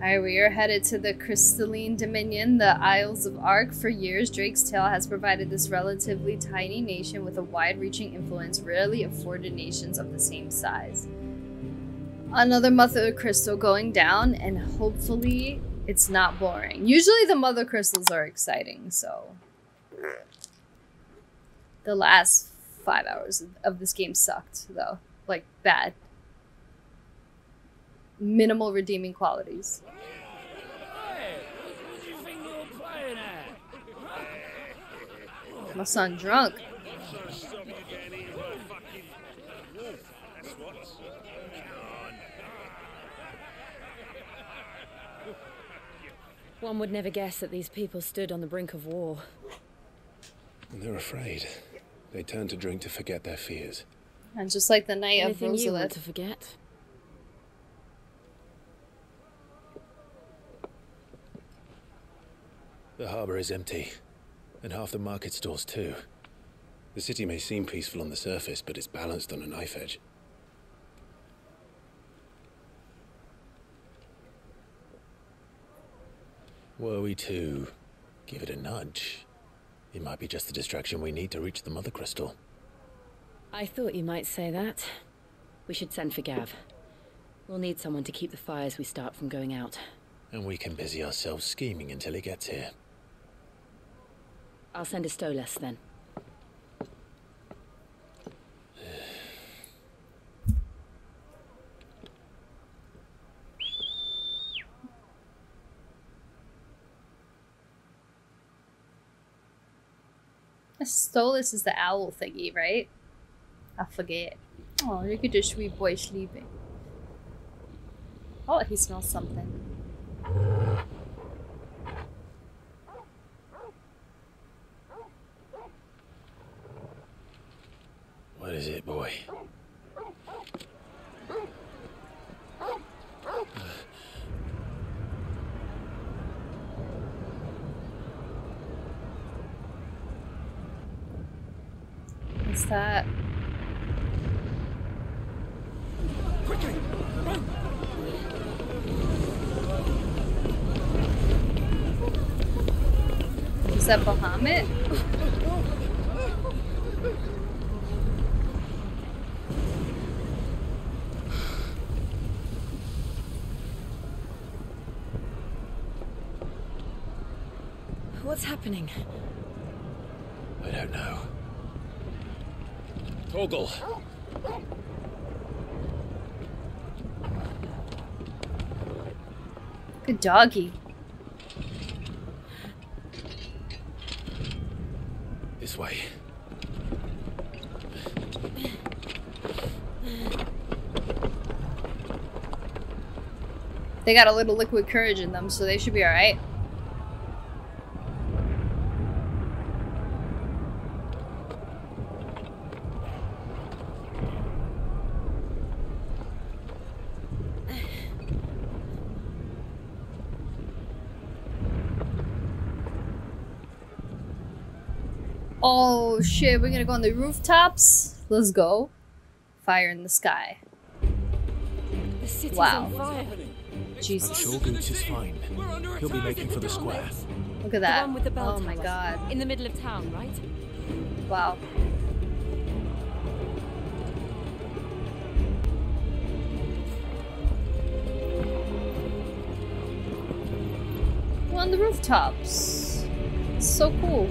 Alright, we are headed to the Crystalline Dominion, the Isles of Ark. For years, Drake's Tale has provided this relatively tiny nation with a wide reaching influence rarely afforded nations of the same size. Another Mother Crystal going down, and hopefully it's not boring. Usually the Mother Crystals are exciting, so. The last five hours of this game sucked, though. Like, bad minimal redeeming qualities. My son drunk. One would never guess that these people stood on the brink of war. And they're afraid. They turn to drink to forget their fears. And just like the night Anything of you want to forget? The harbour is empty, and half the market stalls too. The city may seem peaceful on the surface, but it's balanced on a knife edge. Were we to give it a nudge, it might be just the distraction we need to reach the Mother Crystal. I thought you might say that. We should send for Gav. We'll need someone to keep the fires we start from going out. And we can busy ourselves scheming until he gets here. I'll send a Stolas then. Stolas is the owl thingy, right? I forget. Oh, look at the sweet boy sleeping. Oh, he smells something. What is it, boy? What's that that? Is that Bahamut? What's happening? I don't know. Torgal! Good doggy. This way. They got a little liquid courage in them, so they should be alright. Oh shit, we're gonna go on the rooftops? Let's go. Fire in the sky. The city's Wow. on fire. Jesus. Sure Goetz is fine. He'll be making for the square. Look at The that. one with the bell Oh my tower. god. In the middle of town, right? Wow. We're on the rooftops. It's so cool.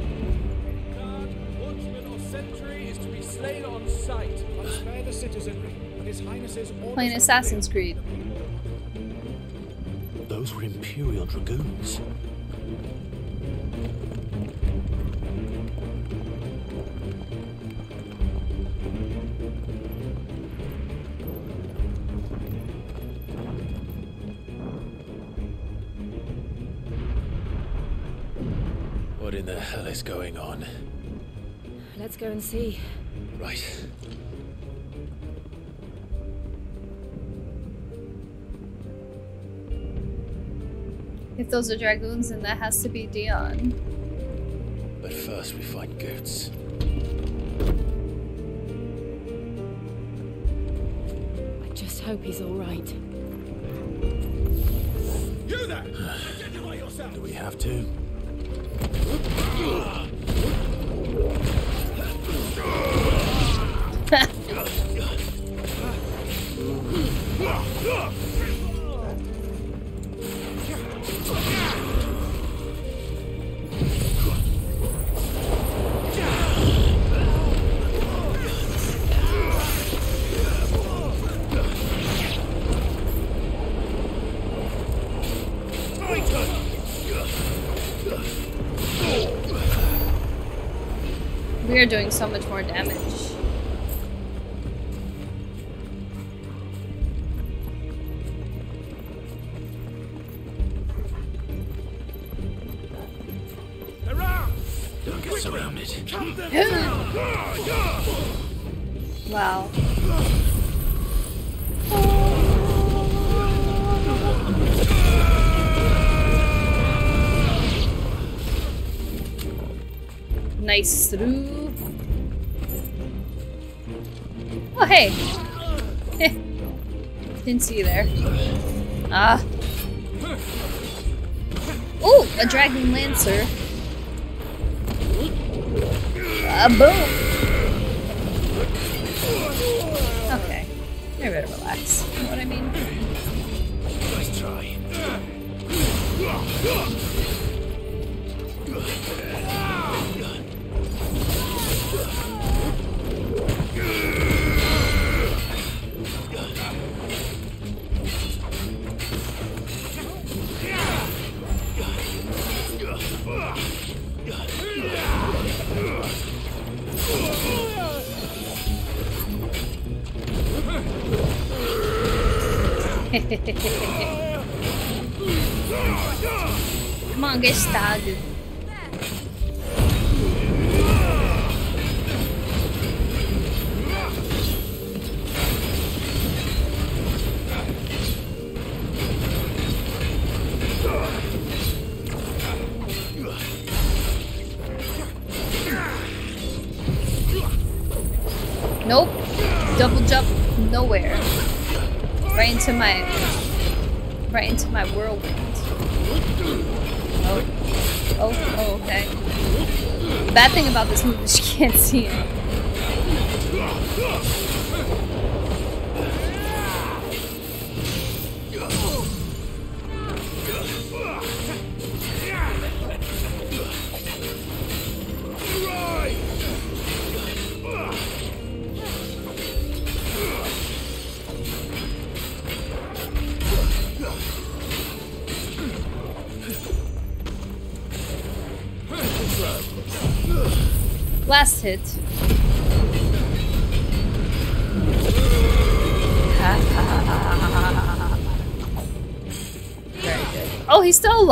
Sight. But spare the citizenry. And His Highness's orders Playing Assassin's. Creed. Those were Imperial Dragoons. What in the hell is going on? Let's go and see. Right. If those are dragoons, then that has to be Dion. But first we find Goetz. I just hope he's all right. You there! Identify yourself. Do we have to? More damage. Don't get surrounded. Cut them down! Wow. Nice through. Hey. Didn't see you there. Ah. Oh, a dragon lancer. Ah, boom. Into my right into my whirlwind. Oh. Oh, oh, okay. Bad thing about this move is you can't see it.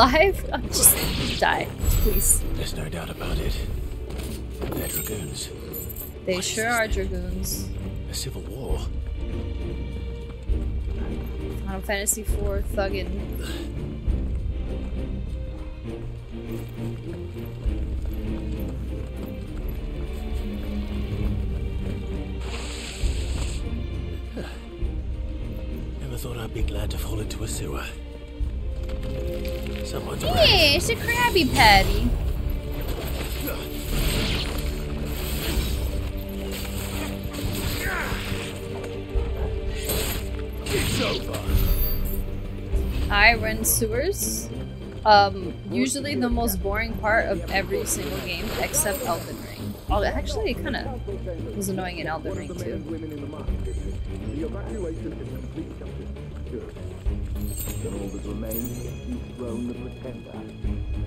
Alive? Oh, just die, please. There's no doubt about it. They're dragoons. They sure are dragoons. A civil war. Final Fantasy IV thuggin. Never thought I'd be glad to fall into a sewer. It's a Krabby Patty. It's over. I run sewers. Um, usually the most boring part of every single game except Elden Ring. Oh, actually, it kind of was annoying in Elden Ring too.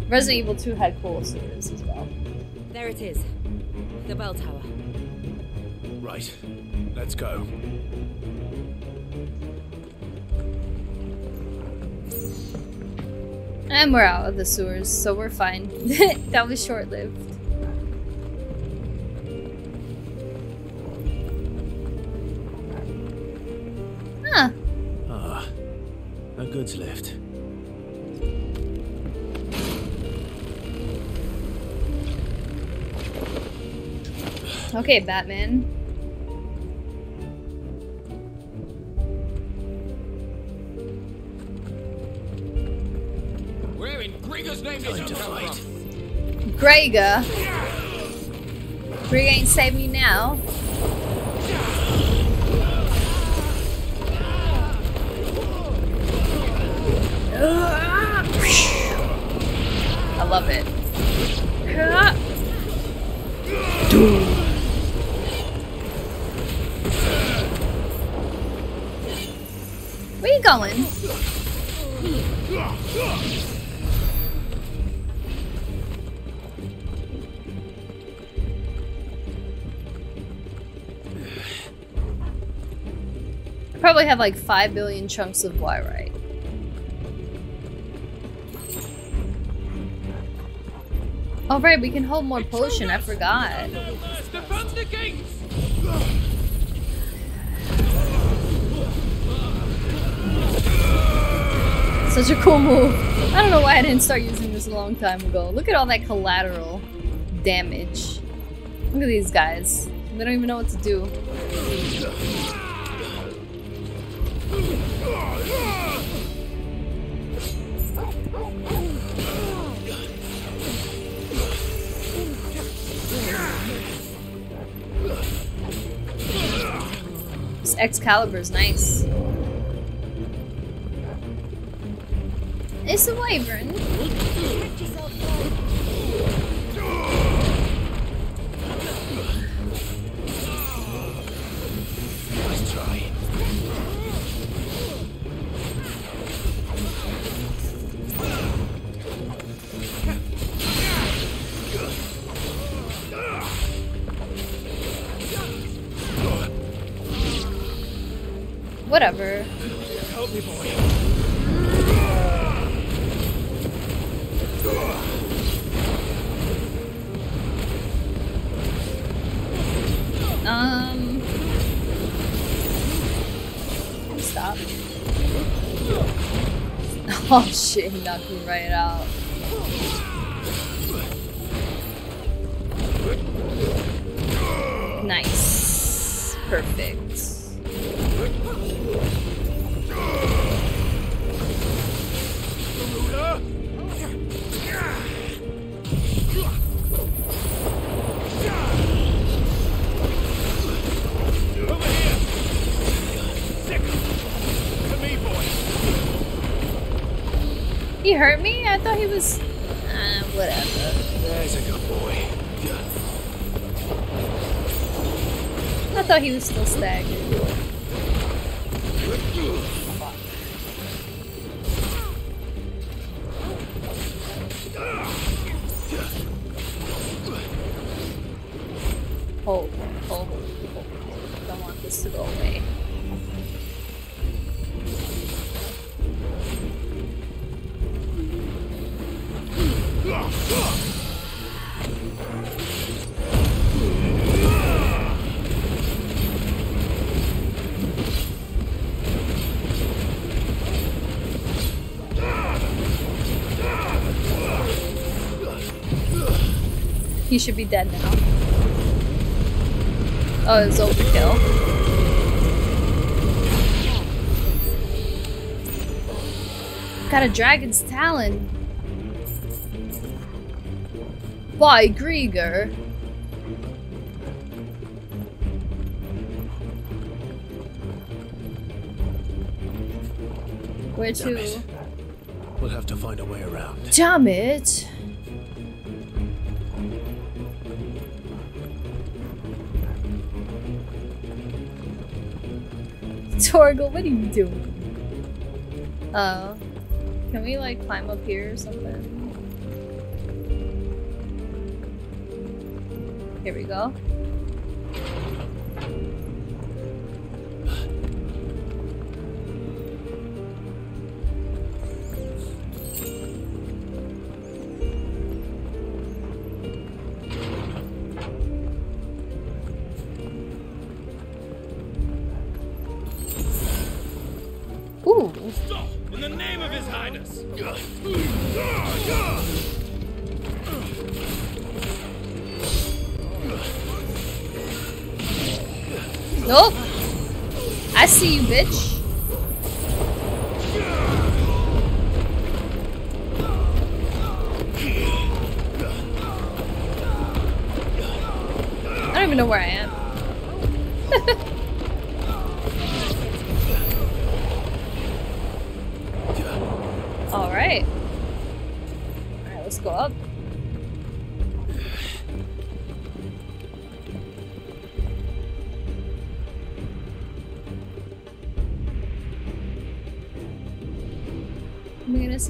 Resident Evil 2 had cool sewers as well. There it is. The bell tower. Right. Let's go. And we're out of the sewers, so we're fine. that was short lived. No goods left. Okay, Batman. We're in Greagor's name Time did to fight. from? Greagor. Greagor ain't saving me now. I love it. Where you going? I probably have like 5 billion chunks of Wyrite. Oh right, we can hold more potion, I forgot. Defend the! Such a cool move. I don't know why I didn't start using this a long time ago. Look at all that collateral damage. Look at these guys. They don't even know what to do. Excalibur's nice. It's a wyvern. Me right out. He should be dead now. Oh, it's overkill. Got a dragon's talon. By Greagor. Where Damn to? it. We'll have to find a way around. Damn it! Torgal, what are you doing? Uh, can we like climb up here or something? Here we go. See you, bitch.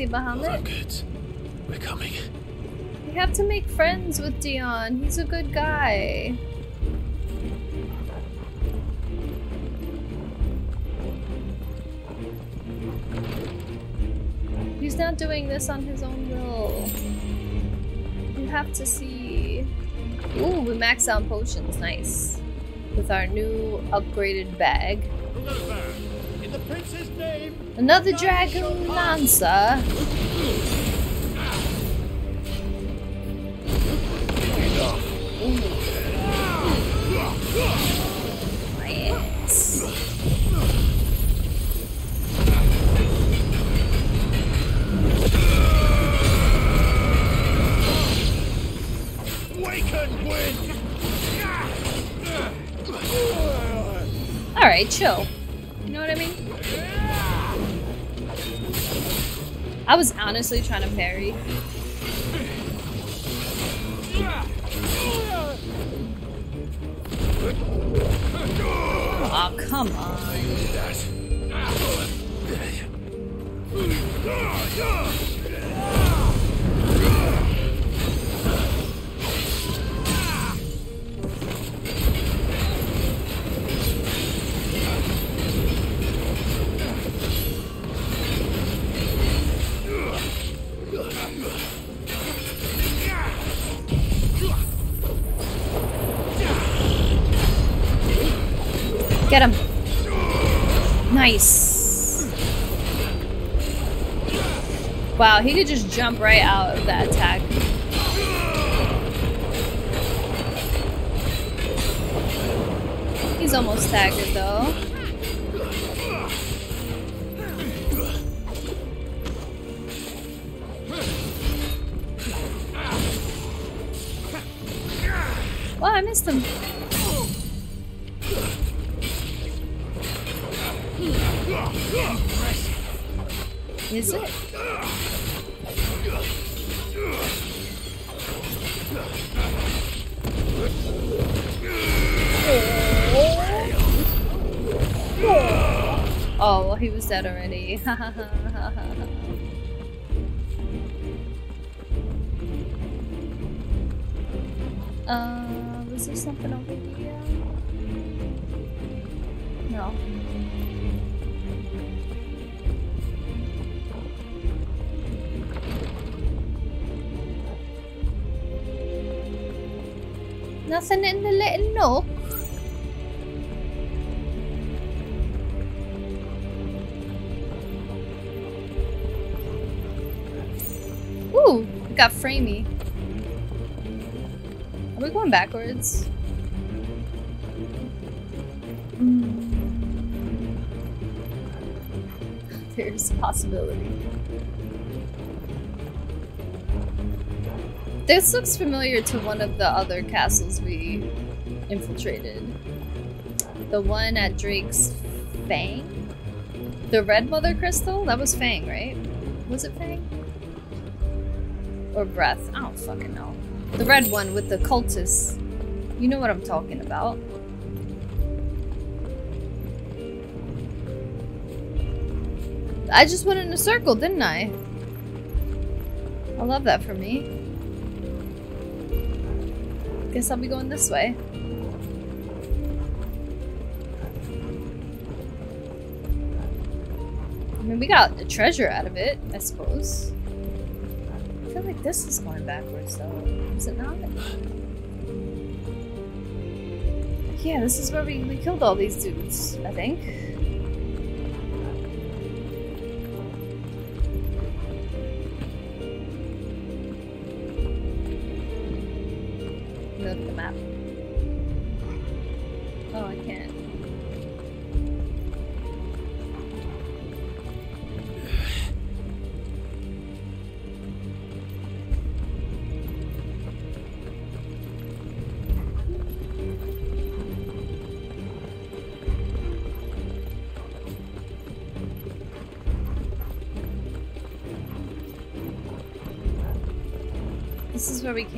Bahamut. We're coming. We have to make friends with Dion. He's a good guy. He's not doing this on his own will. You have to see. Ooh, we max out potions. Nice. With our new upgraded bag. Another dragon lancer. Honestly trying to parry. He could just jump right out of that attack. uh, was there something over here? No. Nothing in the little nook. Got Framey. Are we going backwards? There's a possibility. This looks familiar to one of the other castles we infiltrated. The one at Drake's Fang? The Red Mother Crystal? That was Fang, right? Was it Fang? Or Breath? I don't fucking know. The red one with the cultists. You know what I'm talking about. I just went in a circle, didn't I? I love that for me. Guess I'll be going this way. I mean, we got a treasure out of it, I suppose. This is going backwards, though. Is it not? Yeah, this is where we, we killed all these dudes, I think.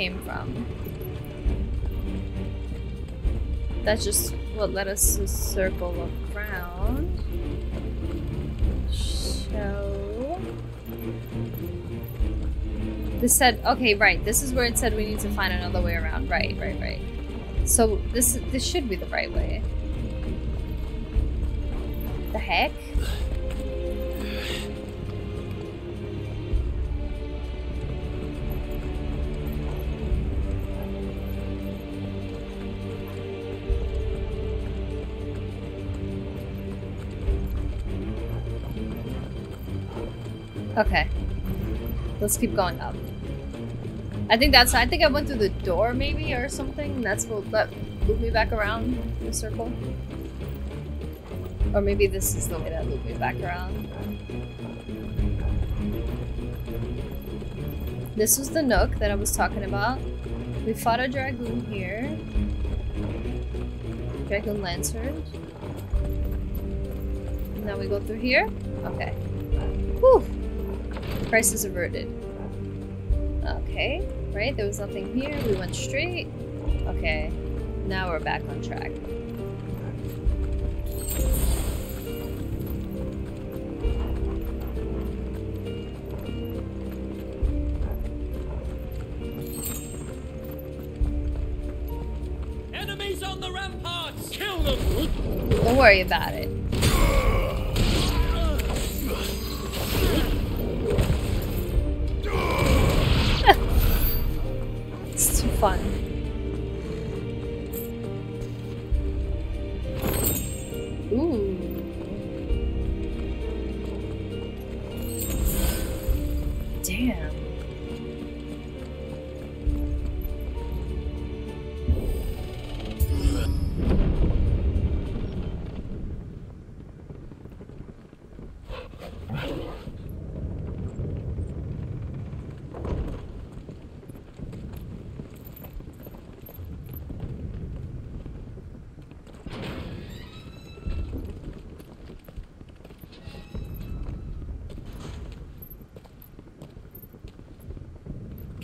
Came from. That's just what led us to circle around. So... This said, okay, right, this is where it said we need to find another way around. Right, right, right. So this this should be the right way. The heck? Let's keep going up. I think that's I think I went through the door maybe or something. That's what that looped me back around a circle. Or maybe this is the way that looped me back around. This was the nook that I was talking about. We fought a dragoon here. Dragoon Lancers. Now we go through here? Crisis averted. Okay, right? There was nothing here. We went straight. Okay, now we're back on track.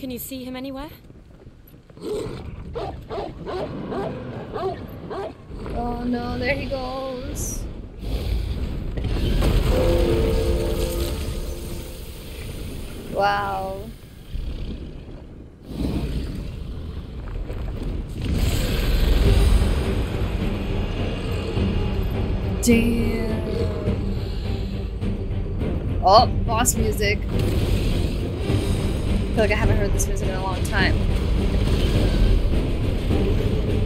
Can you see him anywhere? Oh no, there he goes. Wow. Damn. Oh, boss music. I feel like I haven't heard this music in a long time.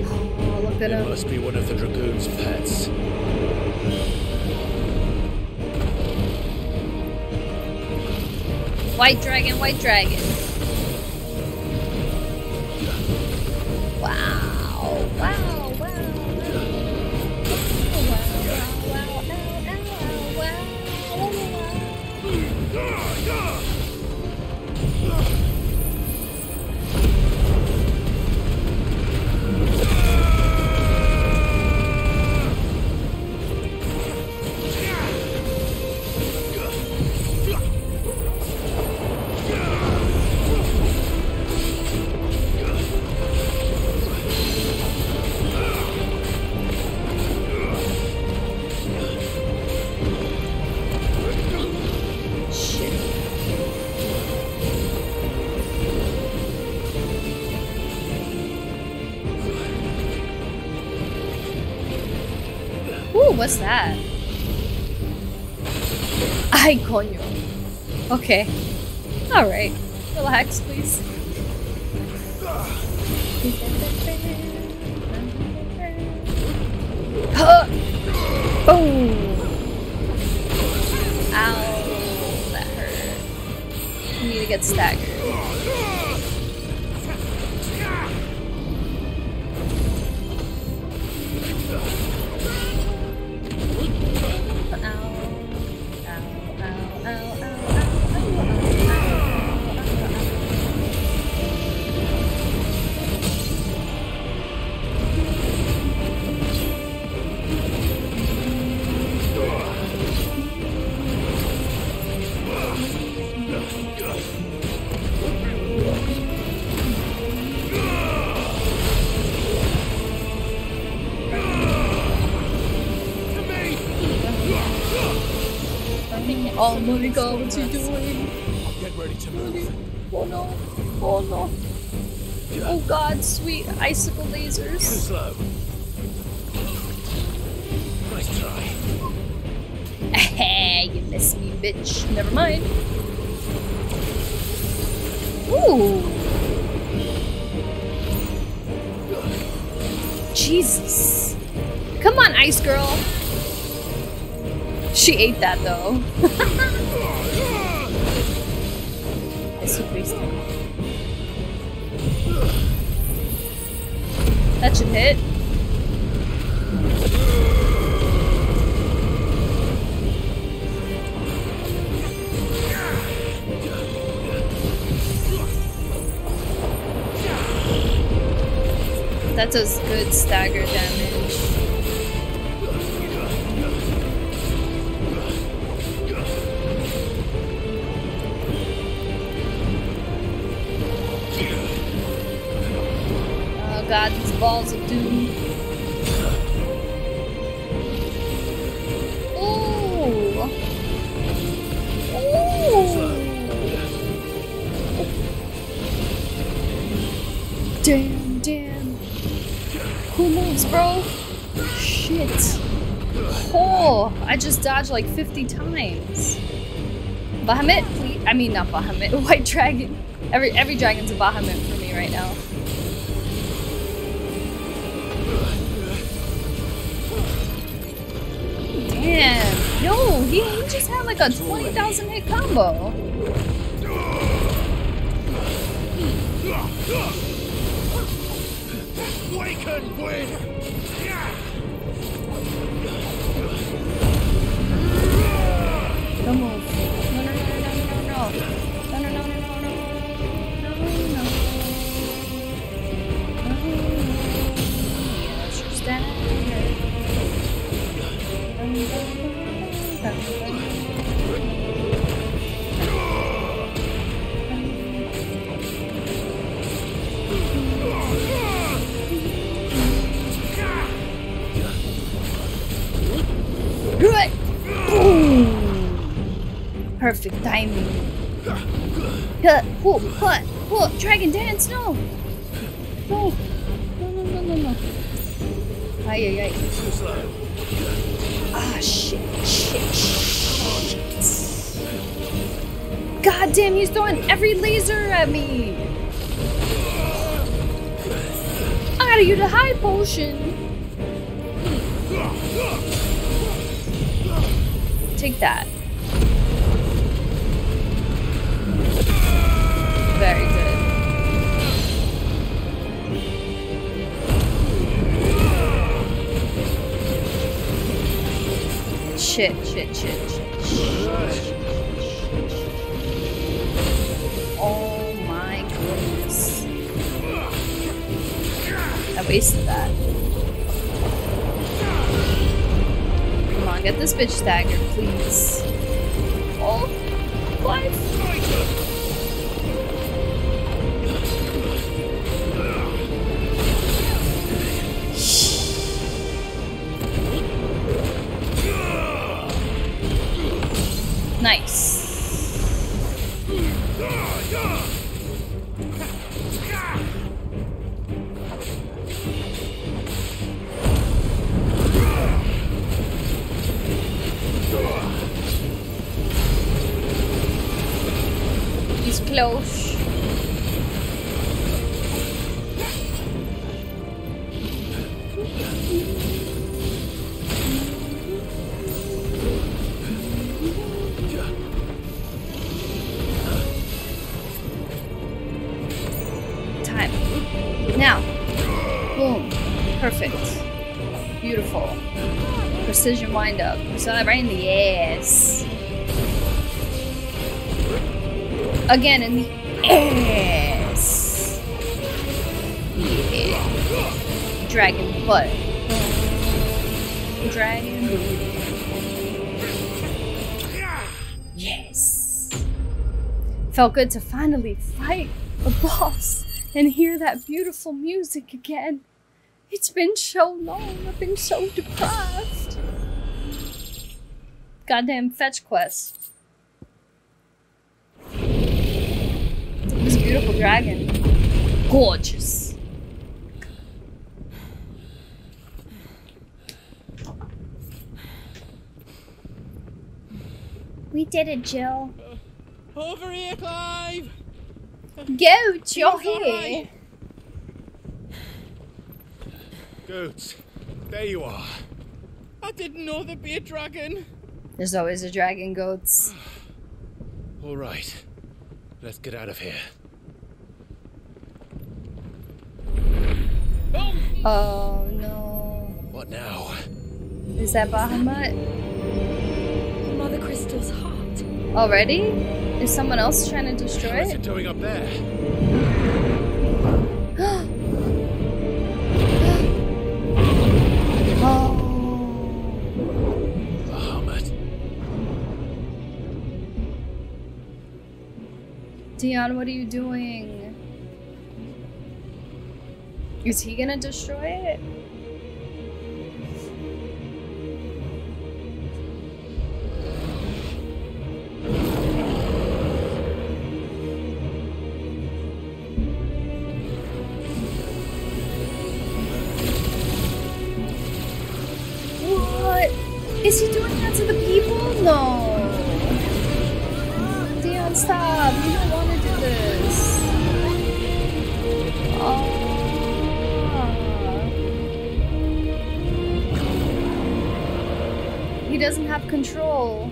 Oh, look at It him. must be one of the Dragoon's pets. White dragon, white dragon. That? Ay, coño. Okay. Alright. Relax, please. Huh. Boom! Ow, that hurt. You need to get staggered. What's he doing? Get ready to move. Oh no. Oh no. Oh god, sweet icicle lasers. slow. Nice try. you missed me, bitch. Never mind. Ooh. Jesus. Come on, Ice Girl. She ate that though. stagger damage. Like 50 times. Bahamut, please. I mean, not Bahamut. White dragon. Every every dragon's a Bahamut for me right now. Damn. Yo, he, he just had like a 20,000 hit combo. Waken, Gwyn! Whoa, what? Whoa, dragon dance, no! No! No, no, no, no, no. Ay, ay, ay. Ah, shit, shit, shit. God damn, he's throwing every laser at me! I gotta use a high potion! Take that. Very good. Shit, shit, shit, shit, shit. Oh my goodness. I wasted that. Come on, get this bitch staggered, please. Oh, life. Nice. So that right in the ass. Again in the ass. Yeah. Dragon butt. Dragon booty. Yes. Felt good to finally fight a boss and hear that beautiful music again. It's been so long. I've been so deprived goddamn fetch quest. This beautiful dragon. Gorgeous. We did it, Jill. Uh, over here, Clive! Goetz, you're here! Goetz, there you are. I didn't know there'd be a dragon. There's always a dragon, Goetz. All right, let's get out of here. Oh, no. What now? Is that Bahamut? Mother Crystal's heart. Already? Is someone else trying to destroy What's it it? doing up there? Dion, what are you doing? Is he gonna destroy it? What? Is he doing that to the people? No. Dion, stop. You don't want this. Oh. He doesn't have control.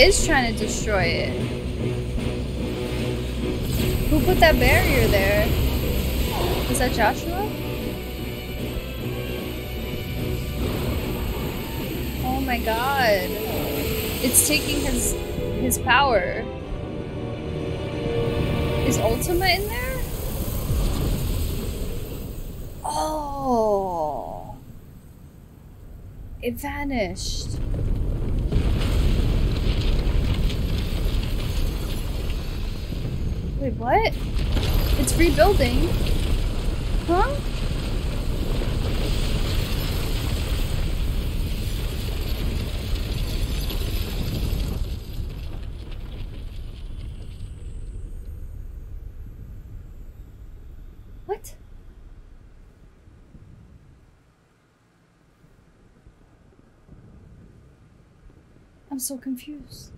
Is trying to destroy it. Who put that barrier there? Is that Joshua? Oh my god. It's taking his his power. Is Ultima in there? Oh. It vanished. Wait, what? It's rebuilding. Huh? What? I'm so confused.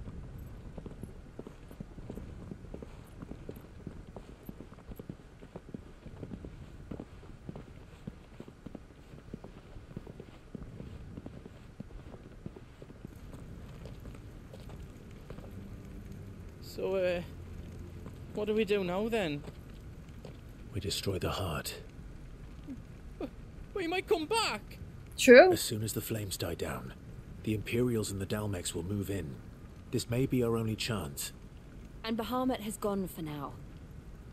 So, uh, what do we do now then? We destroy the heart. We might come back. True. As soon as the flames die down, the Imperials and the Dalmex will move in. This may be our only chance. And Bahamut has gone for now.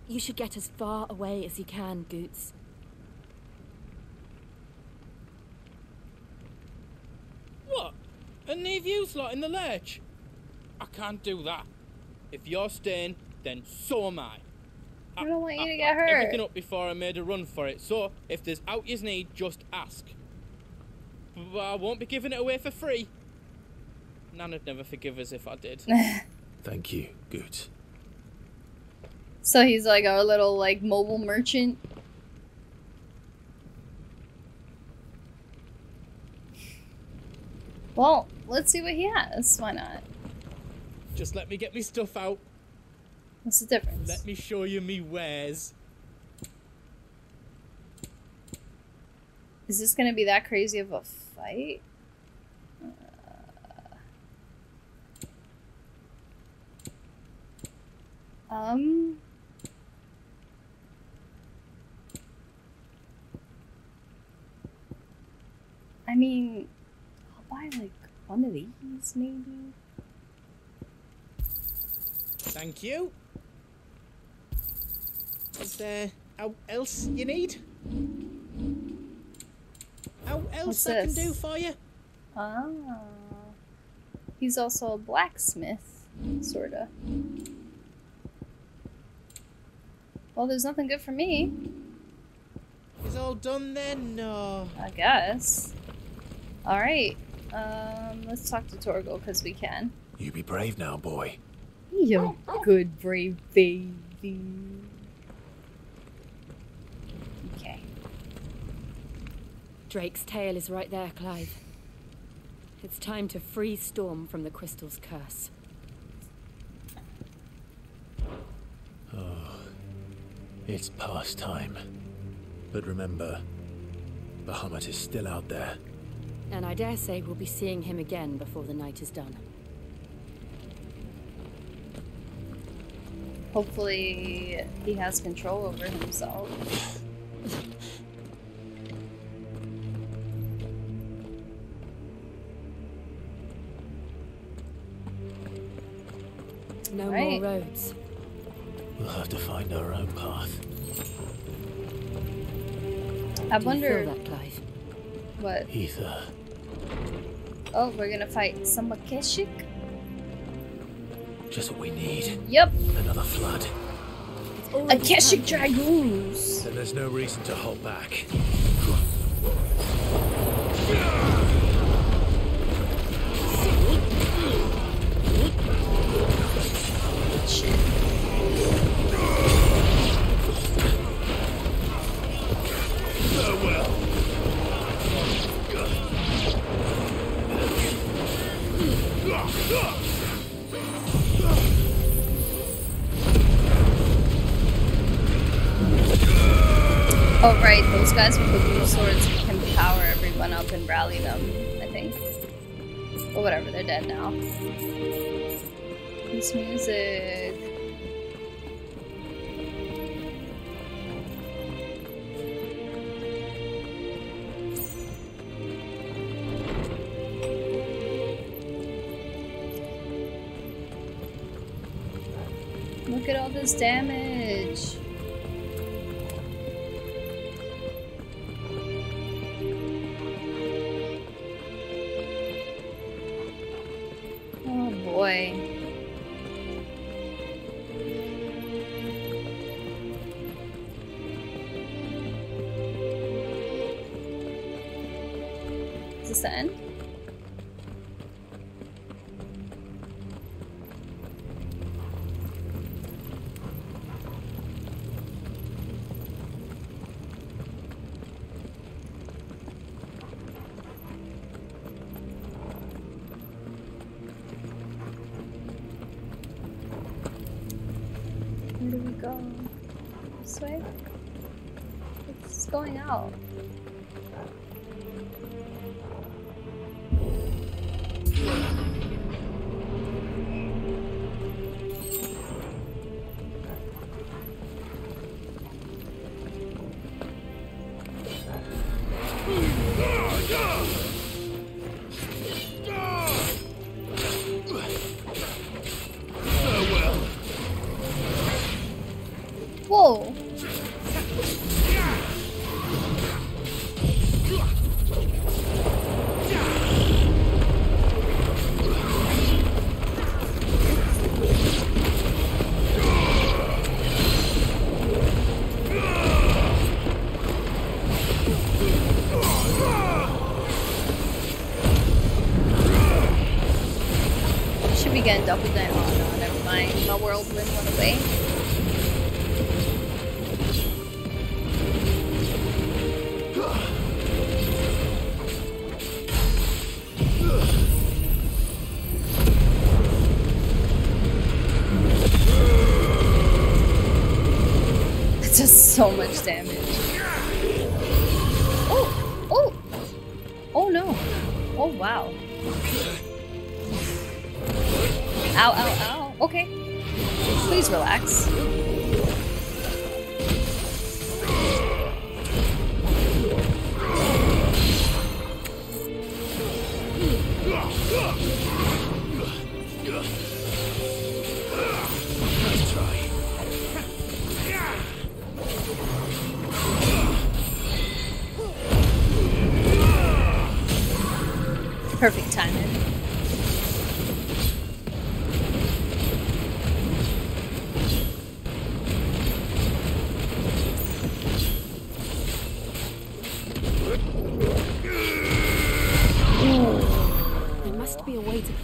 You should get as far away as you can, Goetz. What? And leave you slot in the lurch? I can't do that. If you're staying, then so am I. I don't want you ah, to I get fucked hurt. Everything up before I made a run for it. So if there's out you need, just ask. But I won't be giving it away for free. Nana'd never forgive us if I did. Thank you, Goetz. So he's like our little like mobile merchant. Well, let's see what he has. Why not? just let me get me stuff out. What's the difference? Let me show you me wares. Is this gonna be that crazy of a fight? Uh, um. I mean, I'll buy like one of these maybe. Thank you. Is there out else you need? Out else What's I can do for you? Ah. He's also a blacksmith, sorta. Well, there's nothing good for me, Is all done then? No. I guess. Alright. Um, let's talk to Torgal, because we can. You be brave now, boy. You good, brave baby. Okay. Drake's tail is right there, Clive. It's time to free Storm from the crystal's curse. Oh, It's past time. But remember, Bahamut is still out there. And I dare say we'll be seeing him again before the night is done. Hopefully, he has control over himself. No Right. more roads. We'll have to find our own path. I Do you wonder feel that, Clive? what. Ether. Oh, we're gonna fight some Akashic? Just what we need. Yep, Another flood. It's already Akashic. Dragoons! Then there's no reason to hold back. Guys with the blue swords can power everyone up and rally them, I think. But whatever, they're dead now. This music. Look at all this damage.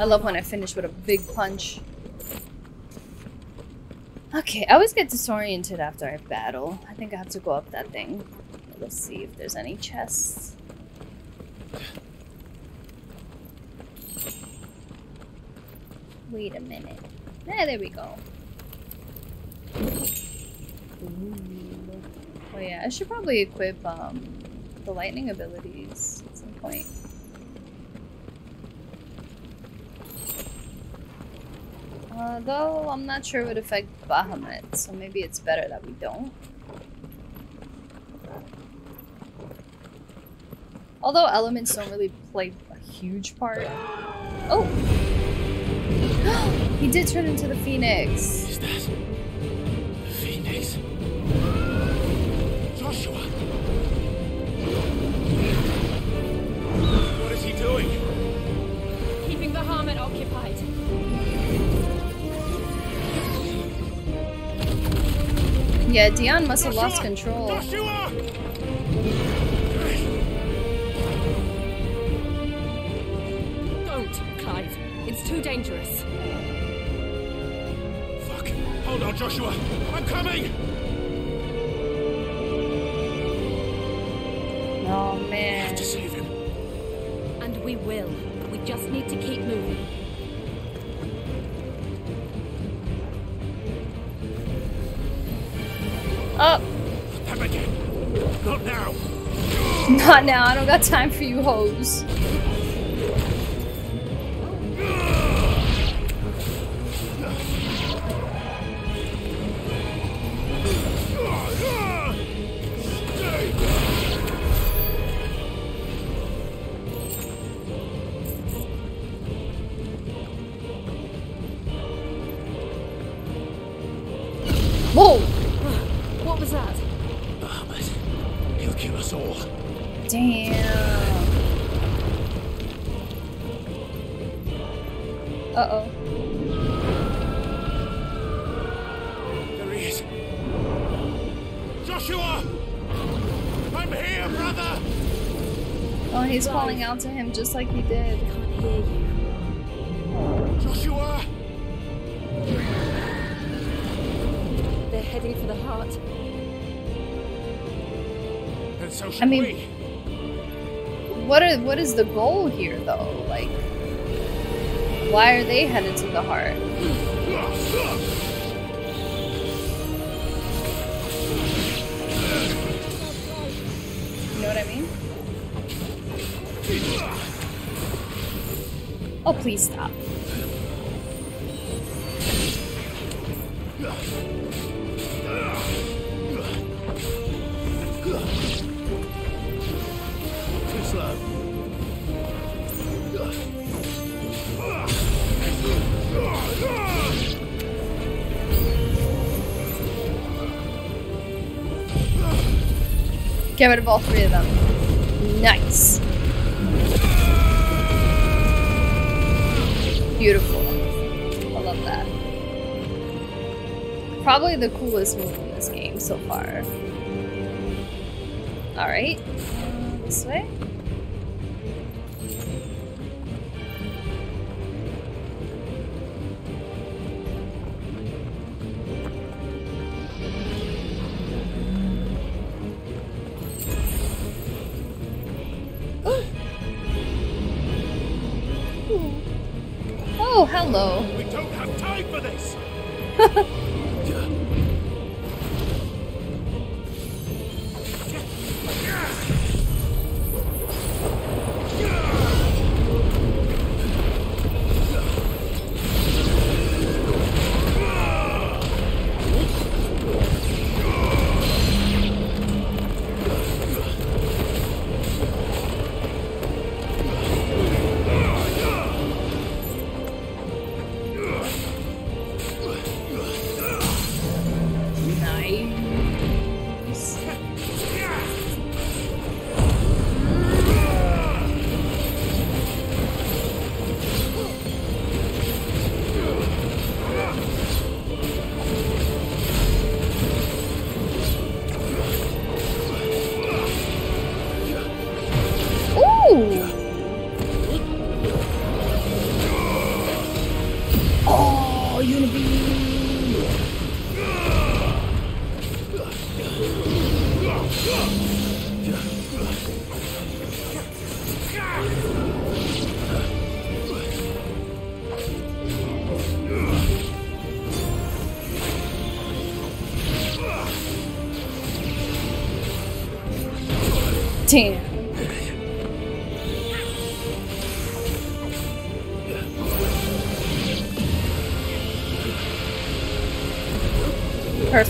I love when I finish with a big punch. Okay, I always get disoriented after I battle. I think I have to go up that thing. Let's see if there's any chests. Wait a minute. Ah, there we go. Ooh. Oh yeah, I should probably equip um, the lightning abilities at some point. Uh, though I'm not sure it would affect Bahamut, so maybe it's better that we don't. Although elements don't really play a huge part. Oh! he did turn into the phoenix. Yeah, Dion must have lost control. Joshua! Don't, Clive. It's too dangerous. Fuck. Hold on, Joshua. I'm coming! Oh I man. have to save him. And we will. We just need to keep moving. Oh, Them. Not now. not now. I don't got time for you hoes. Just like he did. I Can't hear you. Joshua! They're heading for the heart. And so should I mean- we. What are what is the goal here though? Like why are they headed to the heart? Get of all three of them. Nice. Beautiful. I love that. Probably the coolest move in this game so far. Alright.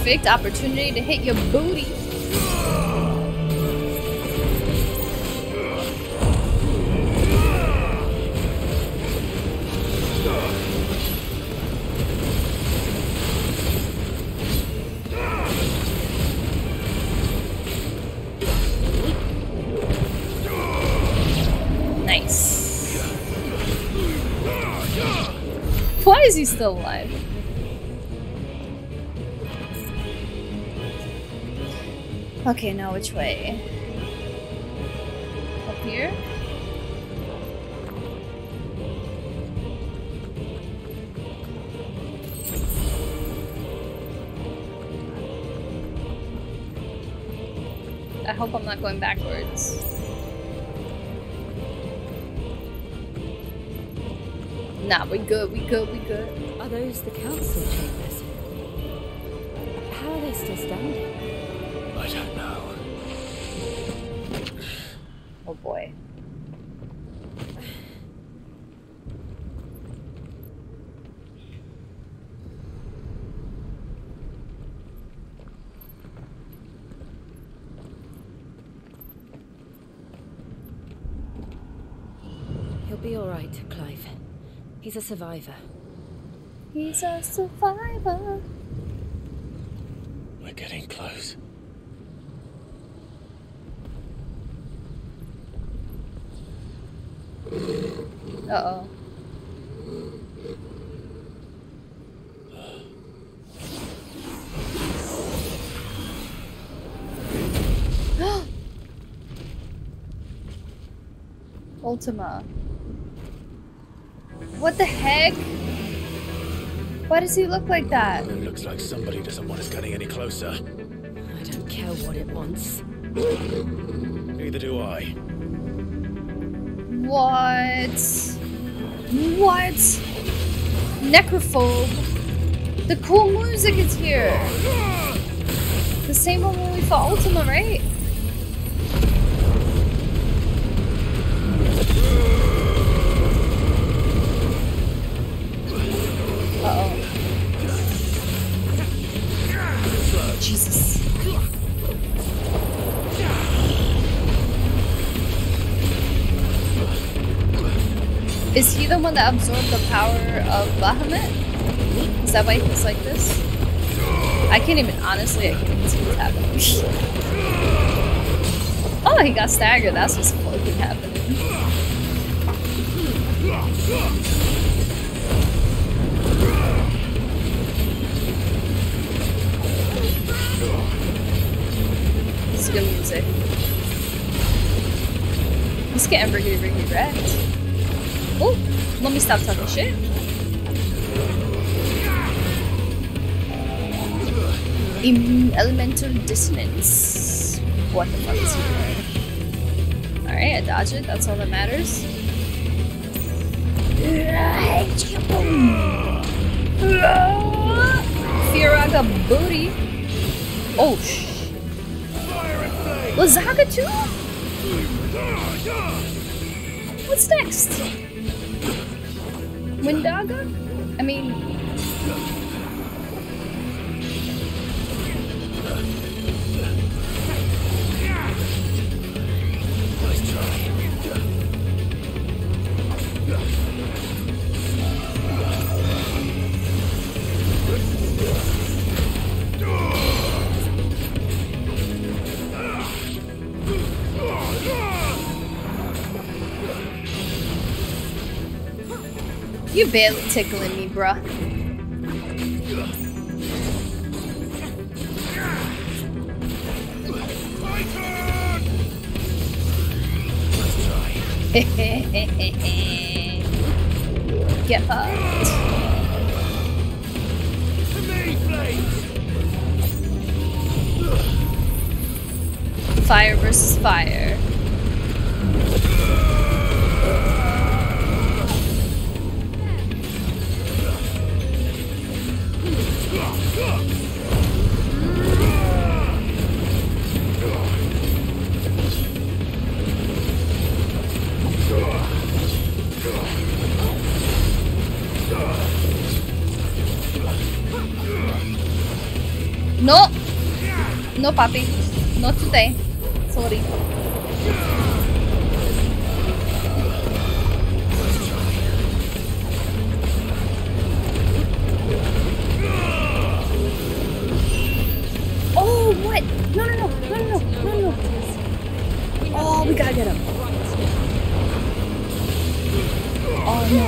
Perfect opportunity to hit your booty. Nice. Why is he still alive? Okay, now which way? Up here? I hope I'm not going backwards. Nah, we good, we good, we good. Are those the council chambers? How are they still standing? Right, Clive. He's a survivor. He's a survivor. We're getting close. Uh oh. Ultima. What the heck? Why does he look like that? It looks like somebody doesn't want us getting any closer. I don't care what it wants. Neither do I. What? What? Necrophobe. The cool music is here. The same one when we fought Ultima, right? Jesus. Is he the one that absorbed the power of Bahamut? Is that why he's like this? I can't even, honestly, I can't even see what's happening. oh, he got staggered. That's what's fucking happening. Good music. Getting really, really wrecked. Oh, let me stop talking shit. Im elemental dissonance. What the fuck is he doing? Alright, I dodge it. That's all that matters. Firaga booty. Oh, sh. Lazaga too? What's next? Windaga? I mean, barely tickling me, bruh. Get fucked. Fire versus fire. No, No, papi. Not today. Sorry. Oh, what? No, no, no, no, no, no, no. Oh, we gotta get him. Oh, no.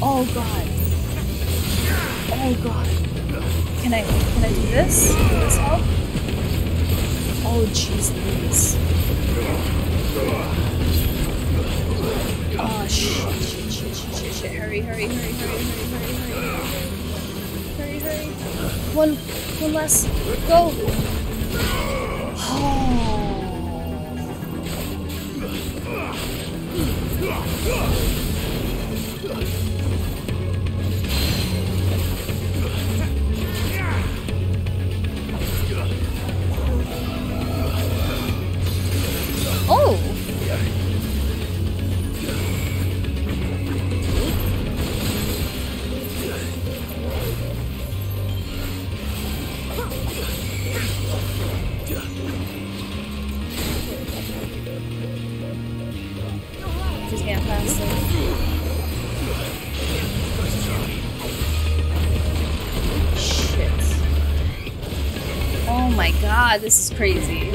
Oh, God. Oh, God. Can I, can I do this? Will this help? Oh, jeez Louise. Oh, shit, shit, shit, shit, shit, shit. Hurry, hurry, hurry, hurry, hurry, hurry, hurry. Hurry, hurry. One, one less. Go. Oh. God, this is crazy.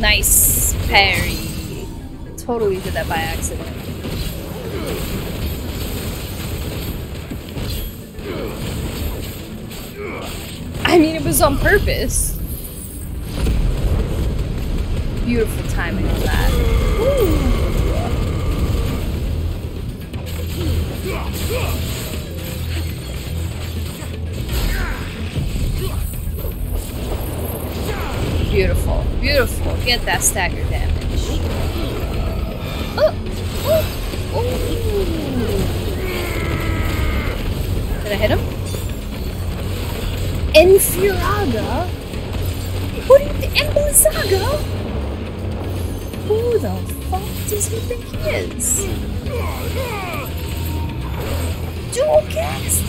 Nice parry. Totally did that by accident. I mean, it was on purpose. Beautiful timing on that. Get that stagger damage. Oh, oh, oh. Did I hit him? Enfuraga? What think? Who the fuck does he think he is? Dual cast?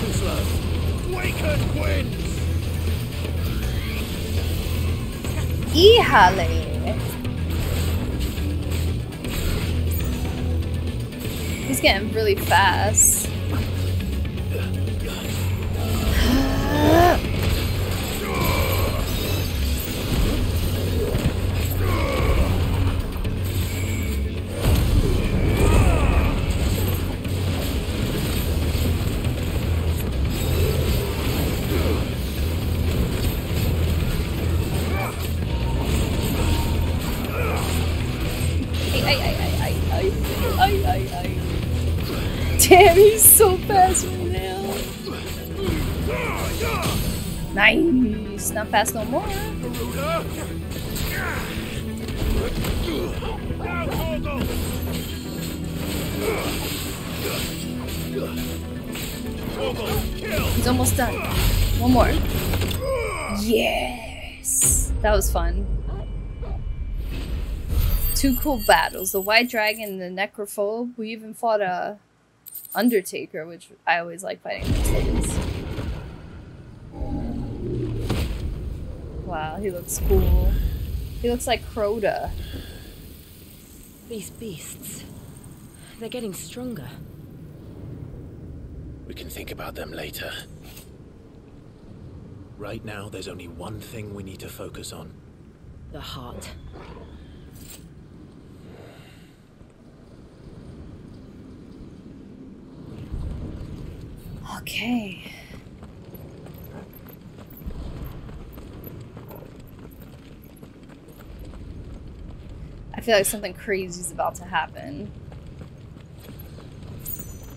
Híjale. Getting really fast. More. He's almost done. One more. Yes. That was fun. Two cool battles. The White Dragon and the Necrophobe. We even fought a Undertaker, which I always like fighting those things. Wow, he looks cool. He looks like Crota. These beasts. They're getting stronger. We can think about them later. Right now, there's only one thing we need to focus on. The heart. Okay. I feel like something crazy is about to happen.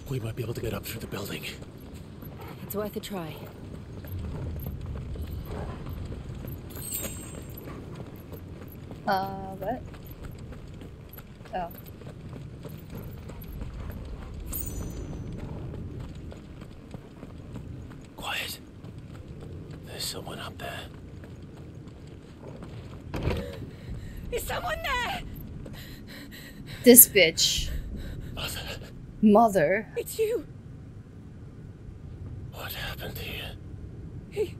We might be able to get up through the building. It's worth a try. Uh, what? Oh. Quiet. There's someone up there. Is someone there? This bitch. Mother, Mother. It's you. What happened here? He,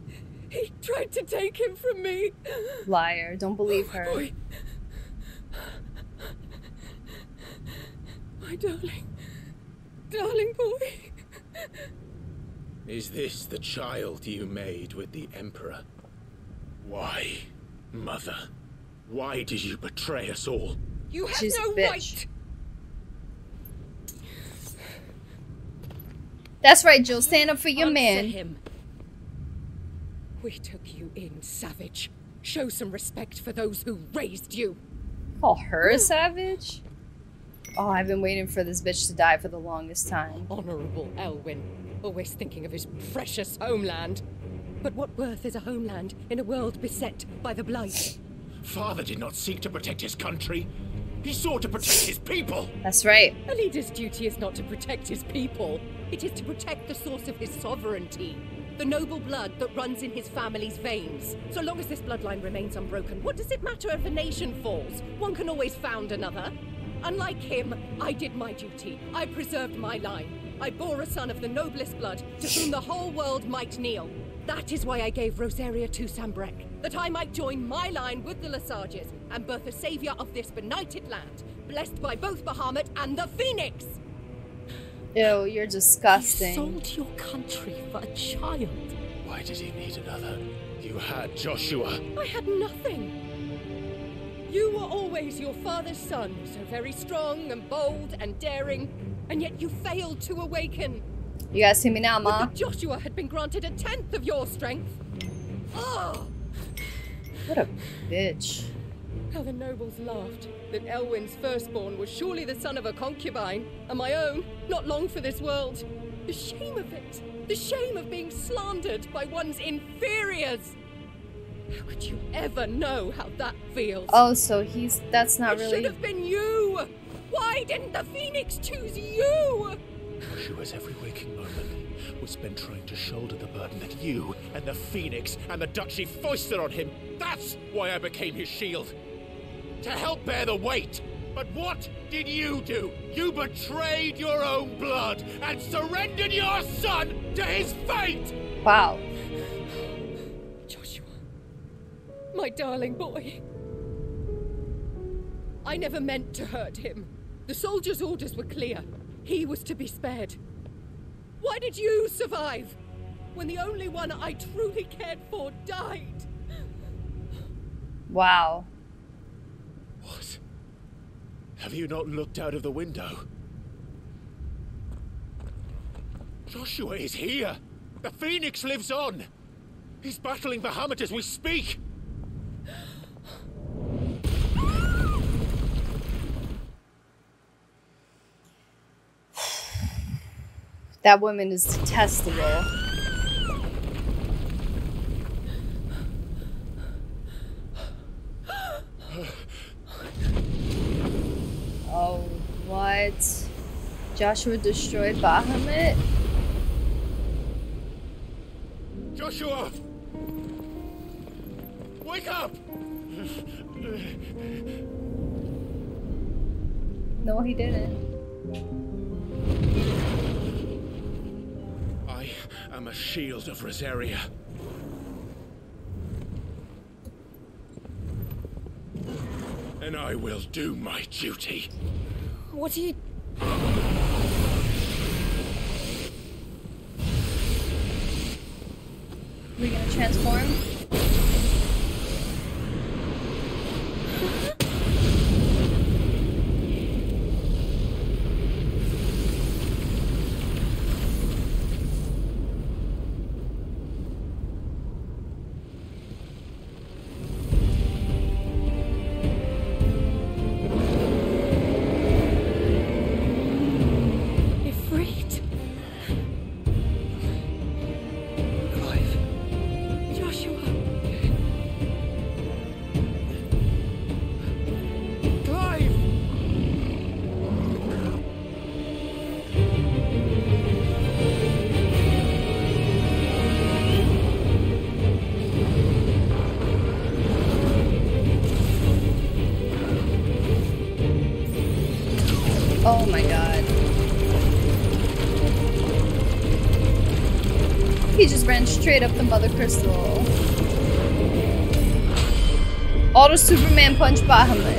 he tried to take him from me. Liar. Don't believe her. Boy. My darling, darling boy. Is this the child you made with the Emperor? Why, Mother? Why did you betray us all? You have She's a no bitch. right. That's right, Jill. Stand up for your Answer man. him. We took you in, savage. Show some respect for those who raised you. Call her a savage? Oh, I've been waiting for this bitch to die for the longest time. Honorable Elwyn, always thinking of his precious homeland. But what worth is a homeland in a world beset by the Blight? Father did not seek to protect his country. He sought to protect his people. That's right. A leader's duty is not to protect his people, it is to protect the source of his sovereignty. The noble blood that runs in his family's veins. So long as this bloodline remains unbroken, what does it matter if a nation falls? One can always found another. Unlike him, I did my duty. I preserved my line. I bore a son of the noblest blood, to whom the whole world might kneel. That is why I gave Rosaria to Sanbreque, that I might join my line with the Lesages and birth a savior of this benighted land, blessed by both Bahamut and the Phoenix. Ew, you're You disgusting. sold your country for a child. Why did he need another? You had Joshua. I had nothing. You were always your father's son, so very strong and bold and daring, and yet you failed to awaken. You guys see me now, Ma? Would Joshua had been granted a tenth of your strength. Oh, What a bitch. how the nobles laughed that Elwyn's firstborn was surely the son of a concubine, and my own, not long for this world. The shame of it. The shame of being slandered by one's inferiors. How could you ever know how that feels? Oh, so he's. That's not it should have been you! Why didn't the Phoenix choose you? Joshua's every waking moment was spent trying to shoulder the burden that you and the Phoenix and the Duchy foisted on him. That's why I became his shield. To help bear the weight. But what did you do? You betrayed your own blood and surrendered your son to his fate! Wow. Joshua, my darling boy. I never meant to hurt him. The soldiers' orders were clear. He was to be spared. Why did you survive? When the only one I truly cared for died. Wow. What? Have you not looked out of the window? Joshua is here! The Phoenix lives on! He's battling Bahamut as we speak! That woman is detestable. Oh, what? Joshua destroyed Bahamut? Joshua! Wake up! No, he didn't. I am a shield of Rosaria. And I will do my duty. What are you. we gonna transform? trade up the Mother Crystal. Auto Superman Punch Bahamut.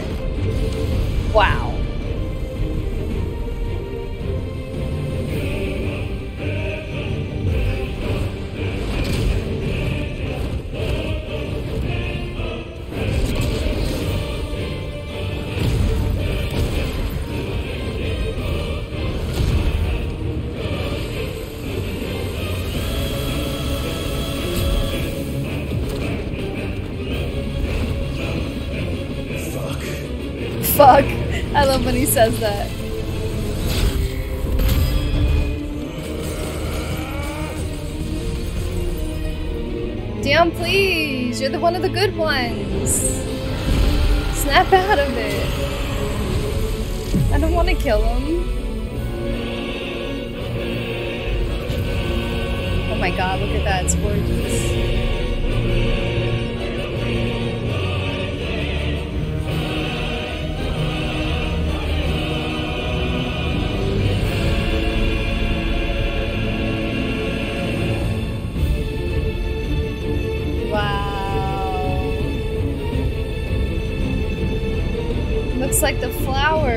When he says that. Dion, please. You're the one of the good ones. Snap out of it. I don't want to kill him. Oh my god, look at that. It's gorgeous. Looks like the flower.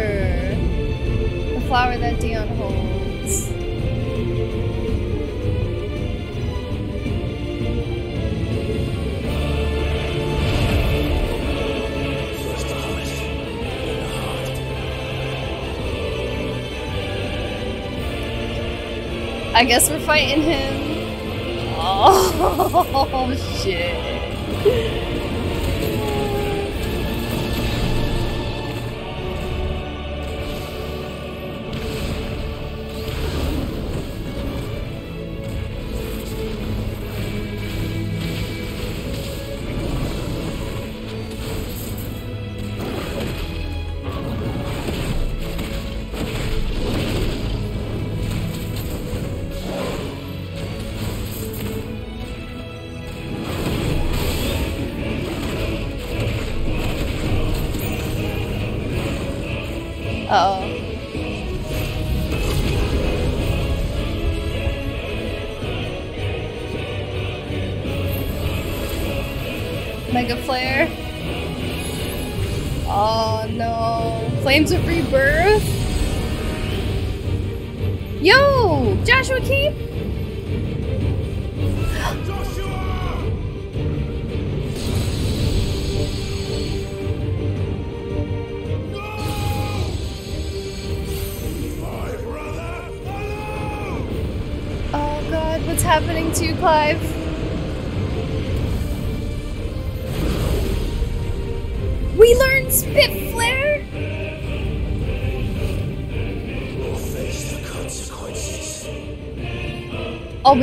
The flower that Dion holds. I guess we're fighting him. Oh shit.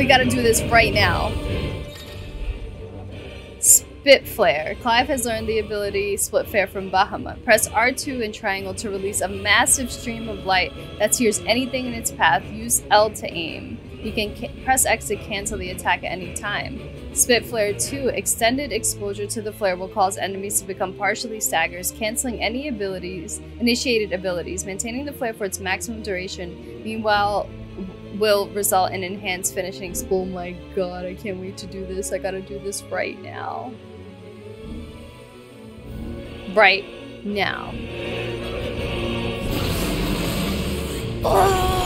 Gotta do this right now. Spit Flare. Clive has learned the ability Split Flare from Bahamut. Press R2 and triangle to release a massive stream of light that sears anything in its path. Use L to aim. You can ca- press X to cancel the attack at any time. Spit Flare 2. Extended exposure to the flare will cause enemies to become partially staggers, canceling any abilities, initiated abilities. Maintaining the flare for its maximum duration, meanwhile, will result in enhanced finishing. Oh my god, I can't wait to do this. I gotta do this right now. Right now. Ah.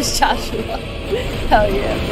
Nice, Joshua. Hell yeah,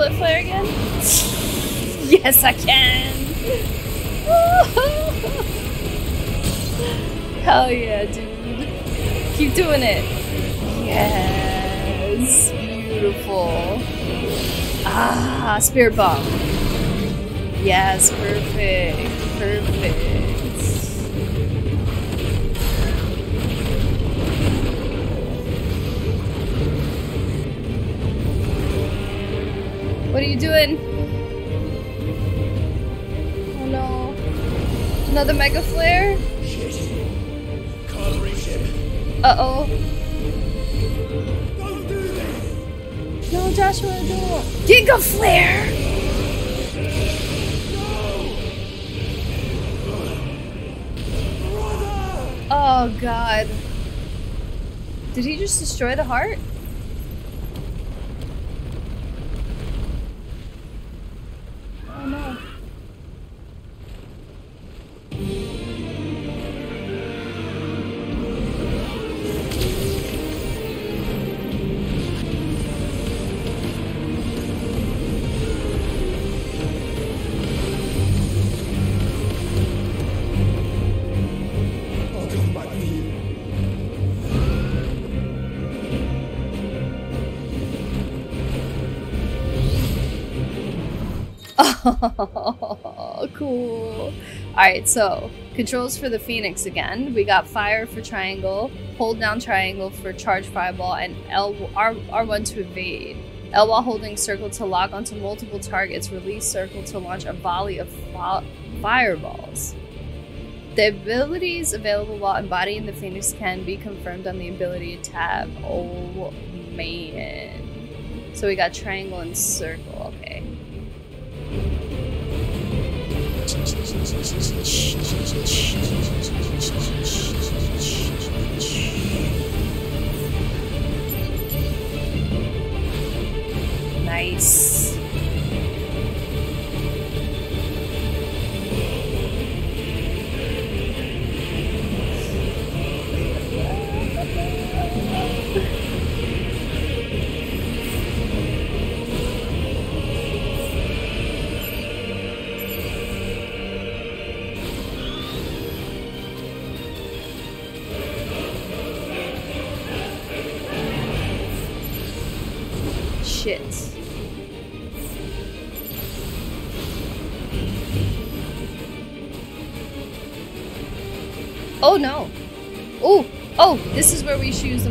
split flare again? Yes, I can. Hell yeah, dude. Keep doing it. Yes. Beautiful. Ah, spirit bomb. Yes, perfect. Perfect. What are you doing? Oh no. Another mega flare? Shit. Can't reach him. Uh oh. Don't do this! No, Joshua, no. Giga flare! Oh god. Did he just destroy the heart? cool. Alright, so controls for the Phoenix again. We got fire for triangle, hold down triangle for charge fireball, and L R R1 to evade. L while holding circle to lock onto multiple targets, release circle to launch a volley of fi- fireballs. The abilities available while embodying the Phoenix can be confirmed on the ability tab. Oh man. So we got triangle and circle,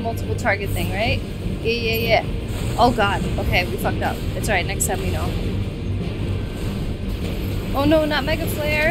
multiple target thing, right? Yeah, yeah, yeah. Oh god. Okay, we fucked up. It's alright, next time we know. Oh no, not Mega Flare.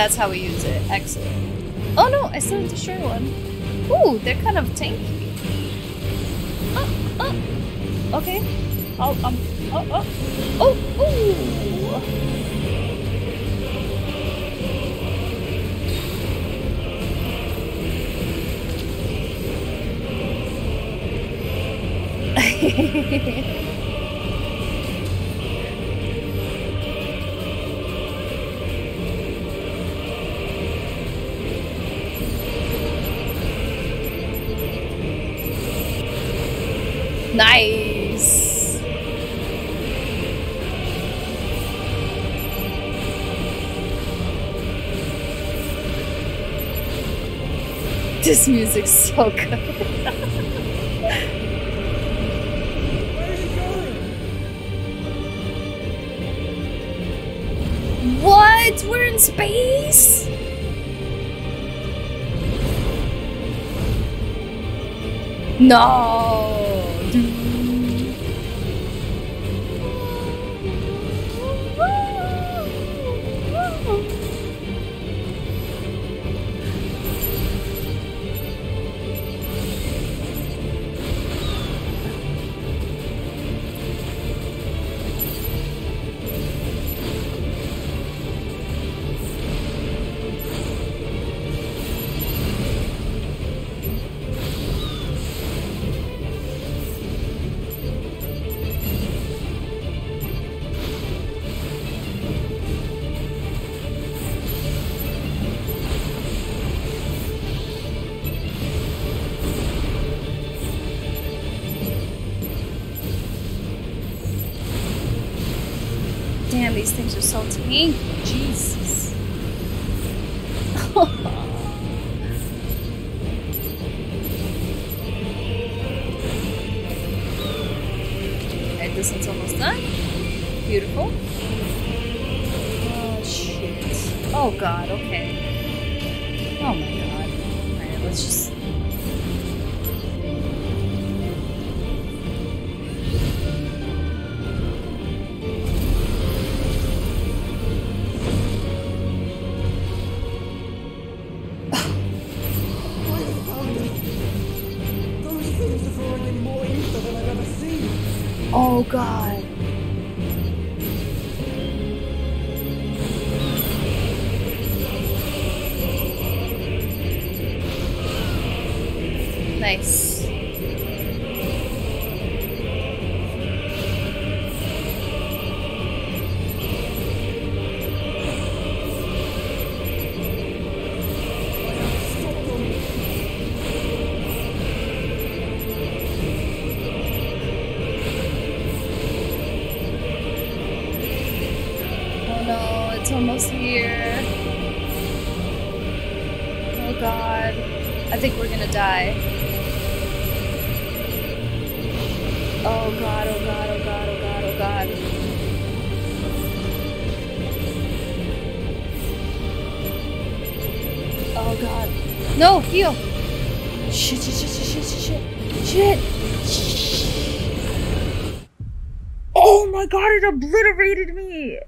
That's how we use it. Excellent. Oh no, I still have to destroy one. Ooh, they're kind of tanky. Oh, oh. Okay. I'll, um, oh, oh. Oh, ooh. This music's so good. What? We're in space? No, obliterated me!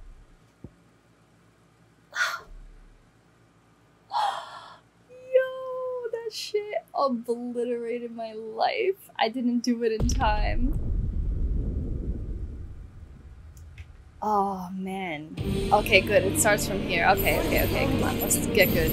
Yo, that shit obliterated my life. I didn't do it in time. Oh man. Okay, good. It starts from here. Okay, okay, okay. Come on, let's get good.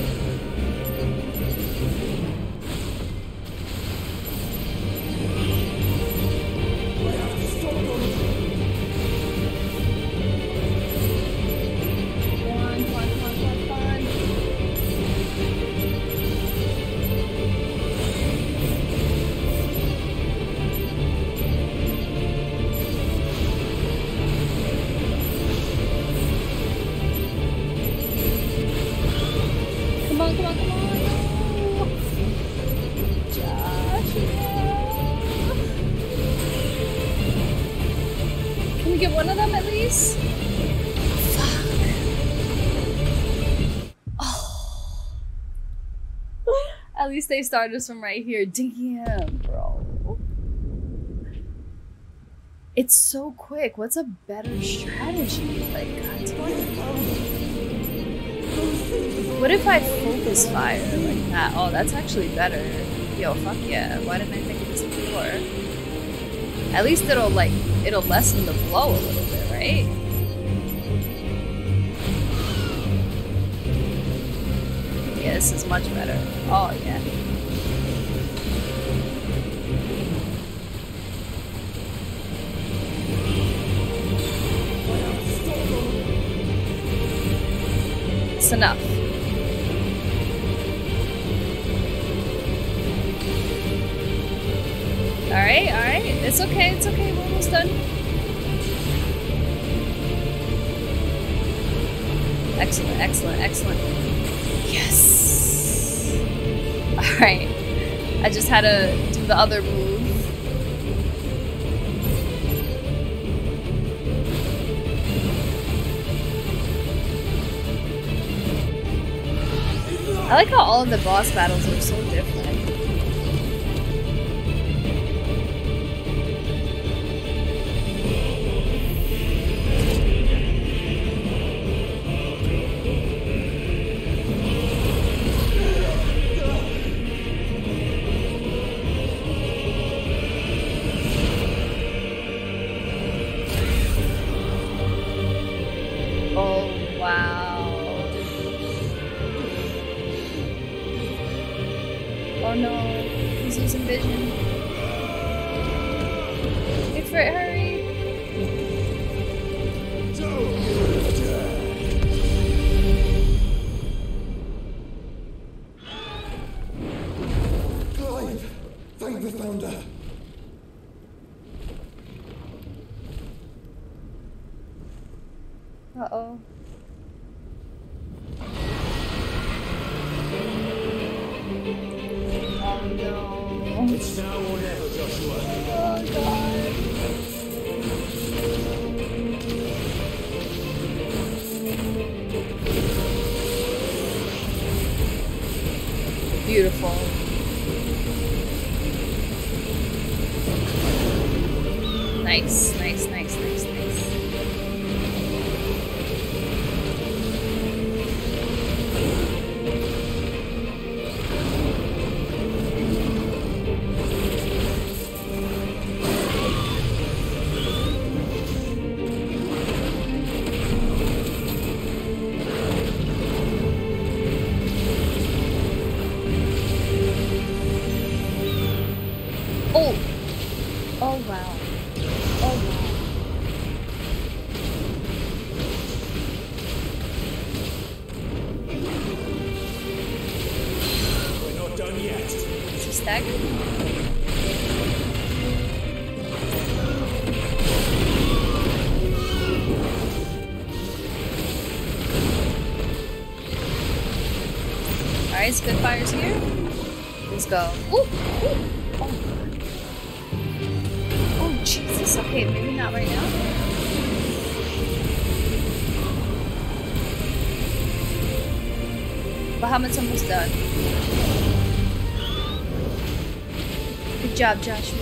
They started us from right here. Damn, bro. It's so quick. What's a better strategy? Like. What if I focus fire like that? Oh, that's actually better. Yo, fuck yeah. Why didn't I think of this before? At least it'll, like, it'll lessen the blow a little bit, right? Yeah, this is much better. Oh, yeah. It's enough. Alright, alright. It's okay, it's okay. We're almost done. Excellent, excellent, excellent. Yes! Alright. I just had to do the other move. I like how all of the boss battles are so different. Go. Ooh! Ooh! Oh, oh, Jesus. Okay, maybe not right now. Bahamut's almost done. Good job, Joshua.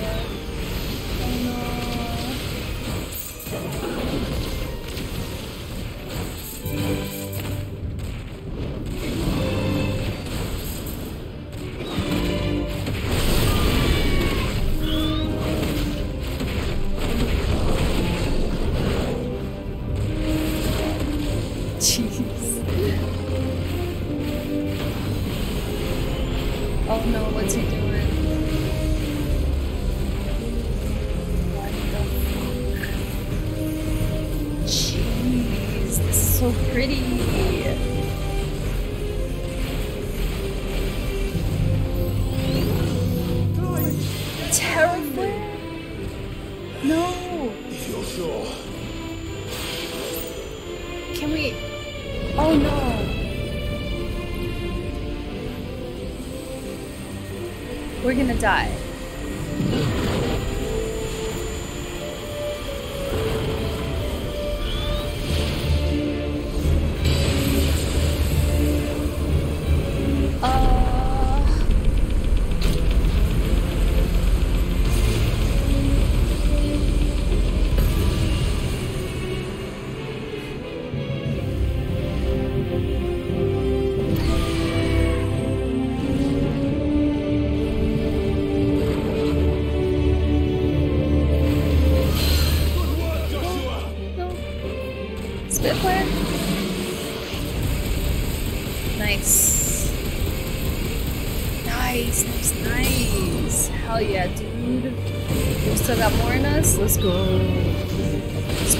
Gonna die.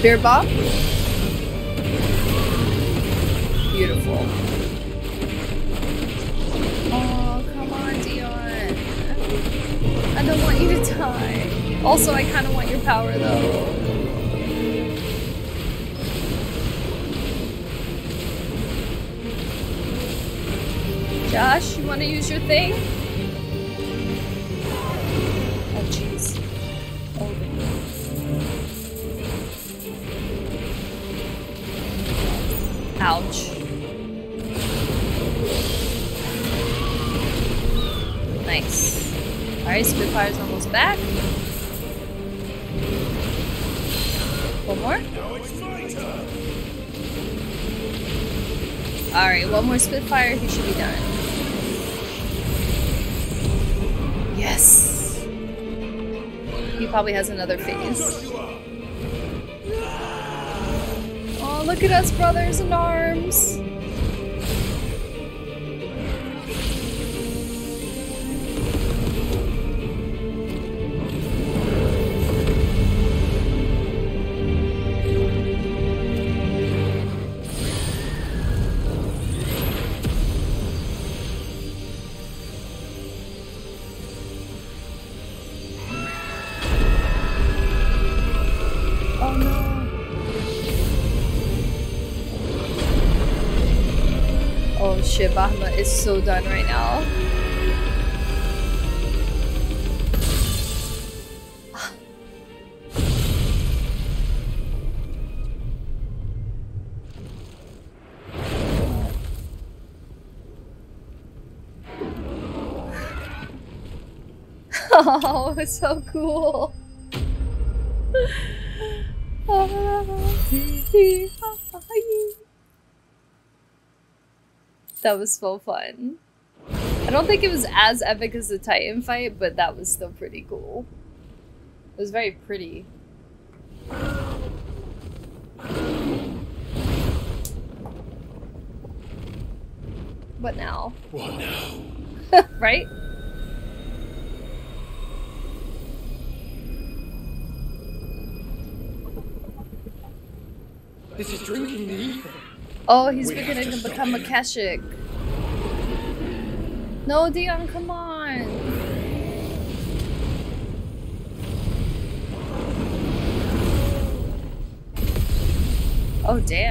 Spear Bomb? Beautiful. Oh, come on, Dion. I don't want you to die. Also, I kind of want your power, though. Josh, you want to use your thing? Probably has another phase. Oh, look at us, brothers in arms! Is so done right now. Oh, so cool. That was so fun. I don't think it was as epic as the Titan fight, but that was still pretty cool. It was very pretty. What now? What now? right? This is drinking the ether. Oh, he's We beginning to to become a him. No, Dion, come on. Oh, damn.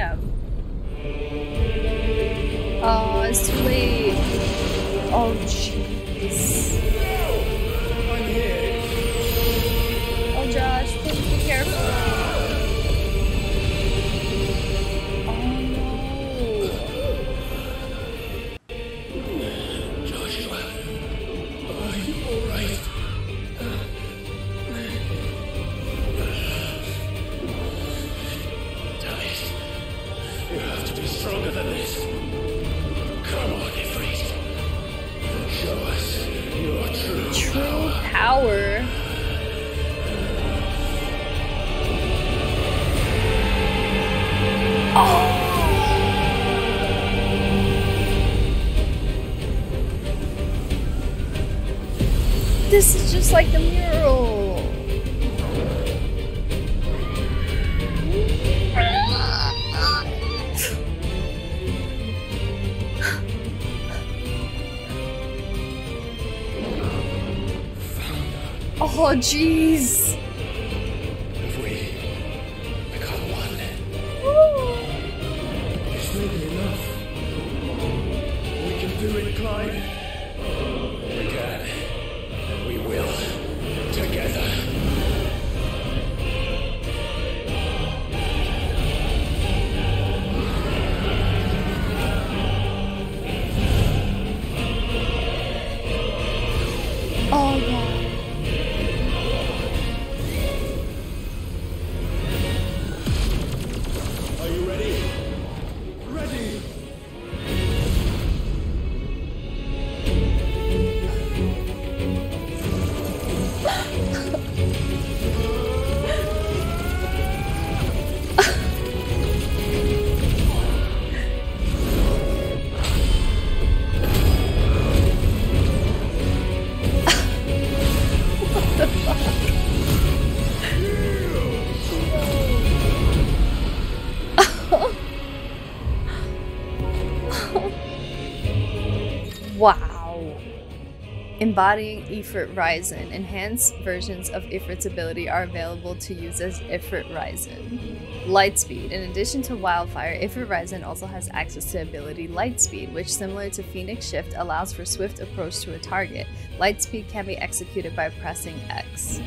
Embodying Ifrit Risen. Enhanced versions of Ifrit's ability are available to use as Ifrit Risen. Lightspeed. In addition to Wildfire, Ifrit Risen also has access to ability Lightspeed, which, similar to Phoenix Shift, allows for swift approach to a target. Lightspeed can be executed by pressing X.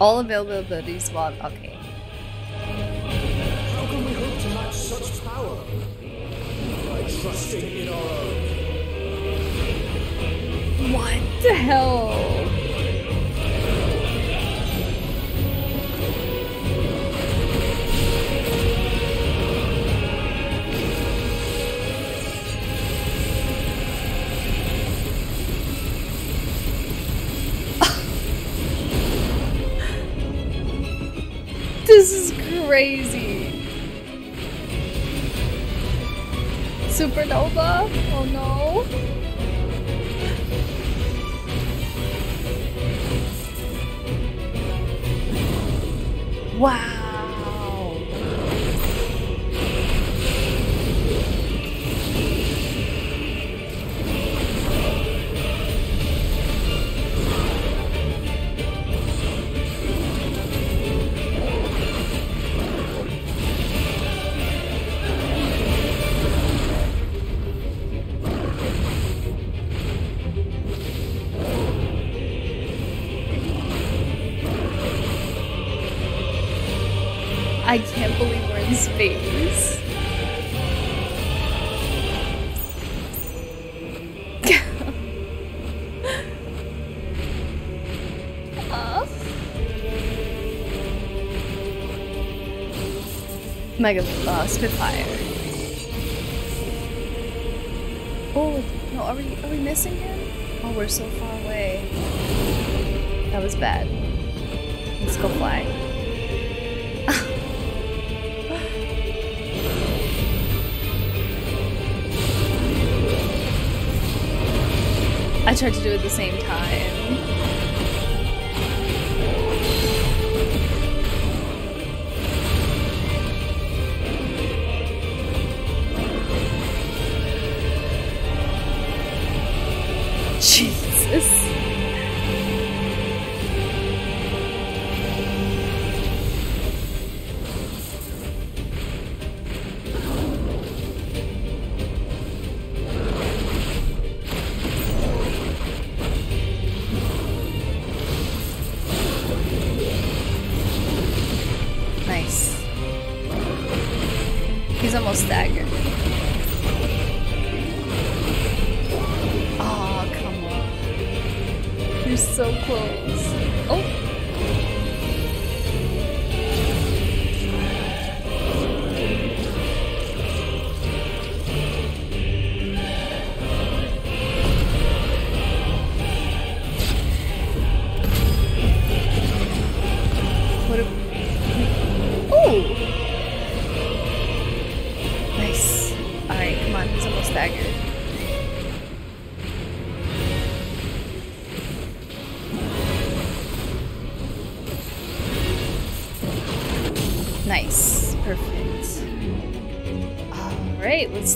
All available abilities while. Crazy. Supernova? Oh no. Mega uh, Spitfire. Oh, no, are we, are we missing him? Oh, we're so far away. That was bad. Let's go fly. I tried to do it at the same time. stagger.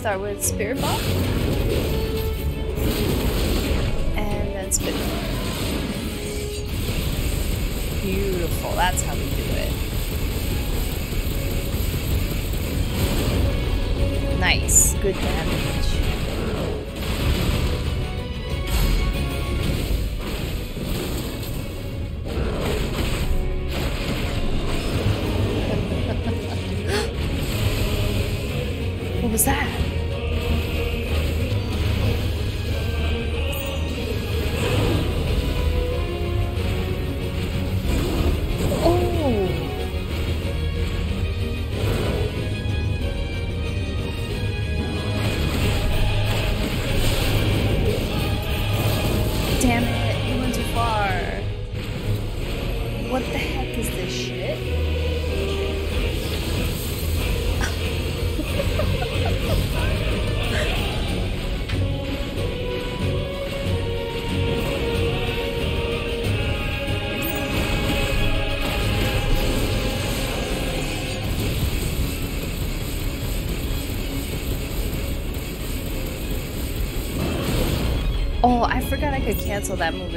Star Wars Spirit Box. Oh, I forgot I could cancel that movie.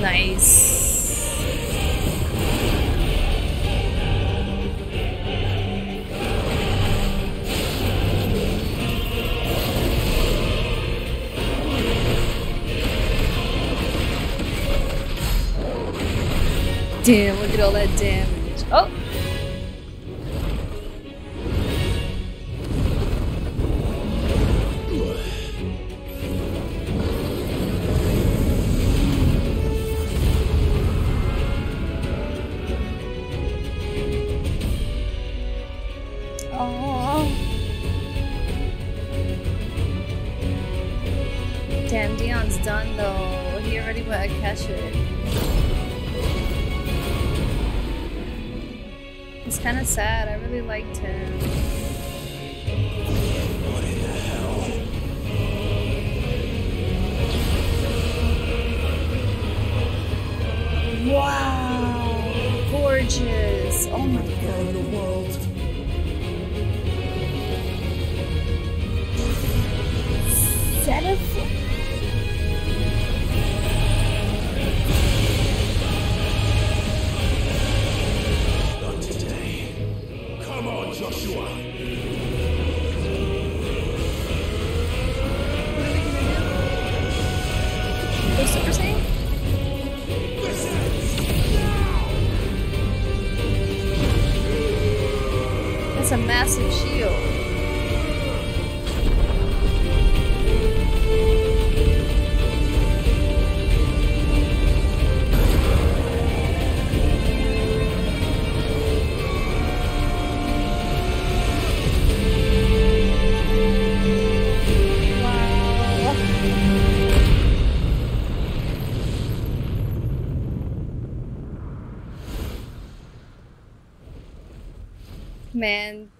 Nice. Damn, look at all that damage.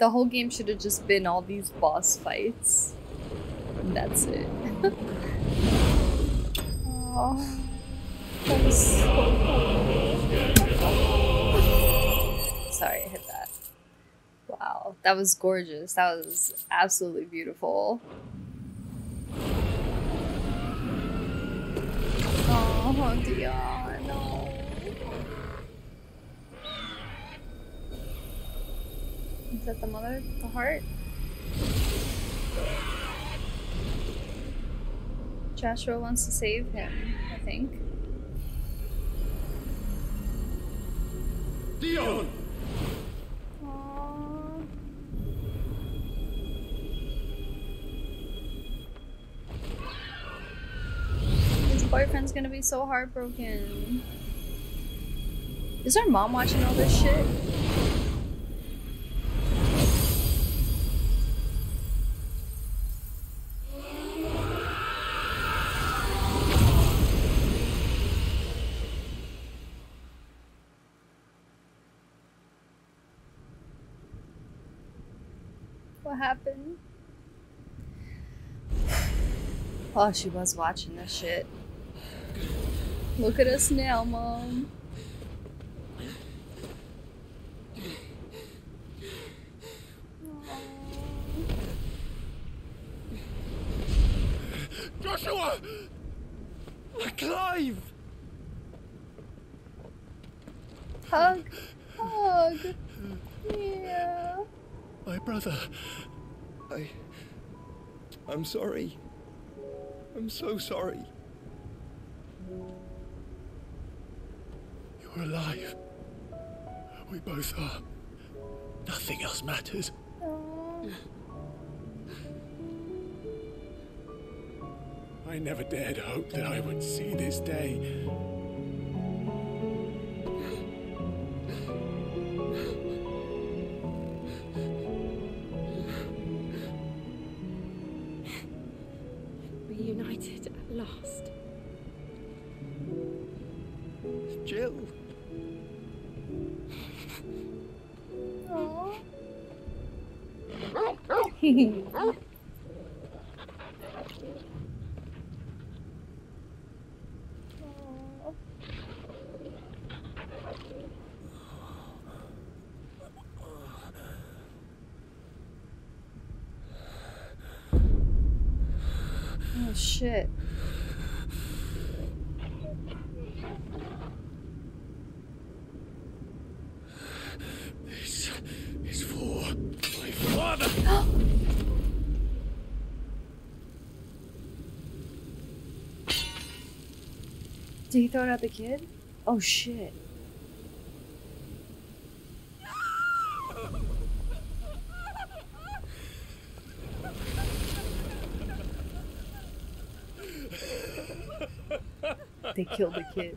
The whole game should have just been all these boss fights. And that's it. oh, that was so cool. Sorry, I hit that. Wow, that was gorgeous. That was absolutely beautiful. Heart? Joshua wants to save him, I think. Dion! Aww. His boyfriend's gonna be so heartbroken. Is our mom watching all this shit? Oh, she was watching this shit. Look at us now, mom. Joshua! Clive! Hug, hug. Yeah. My brother. I. I'm sorry. I'm so sorry. You're alive. We both are. Nothing else matters. I never dared hope that I would see this day. oh shit. He throw it at the kid? Oh shit. They killed the kid.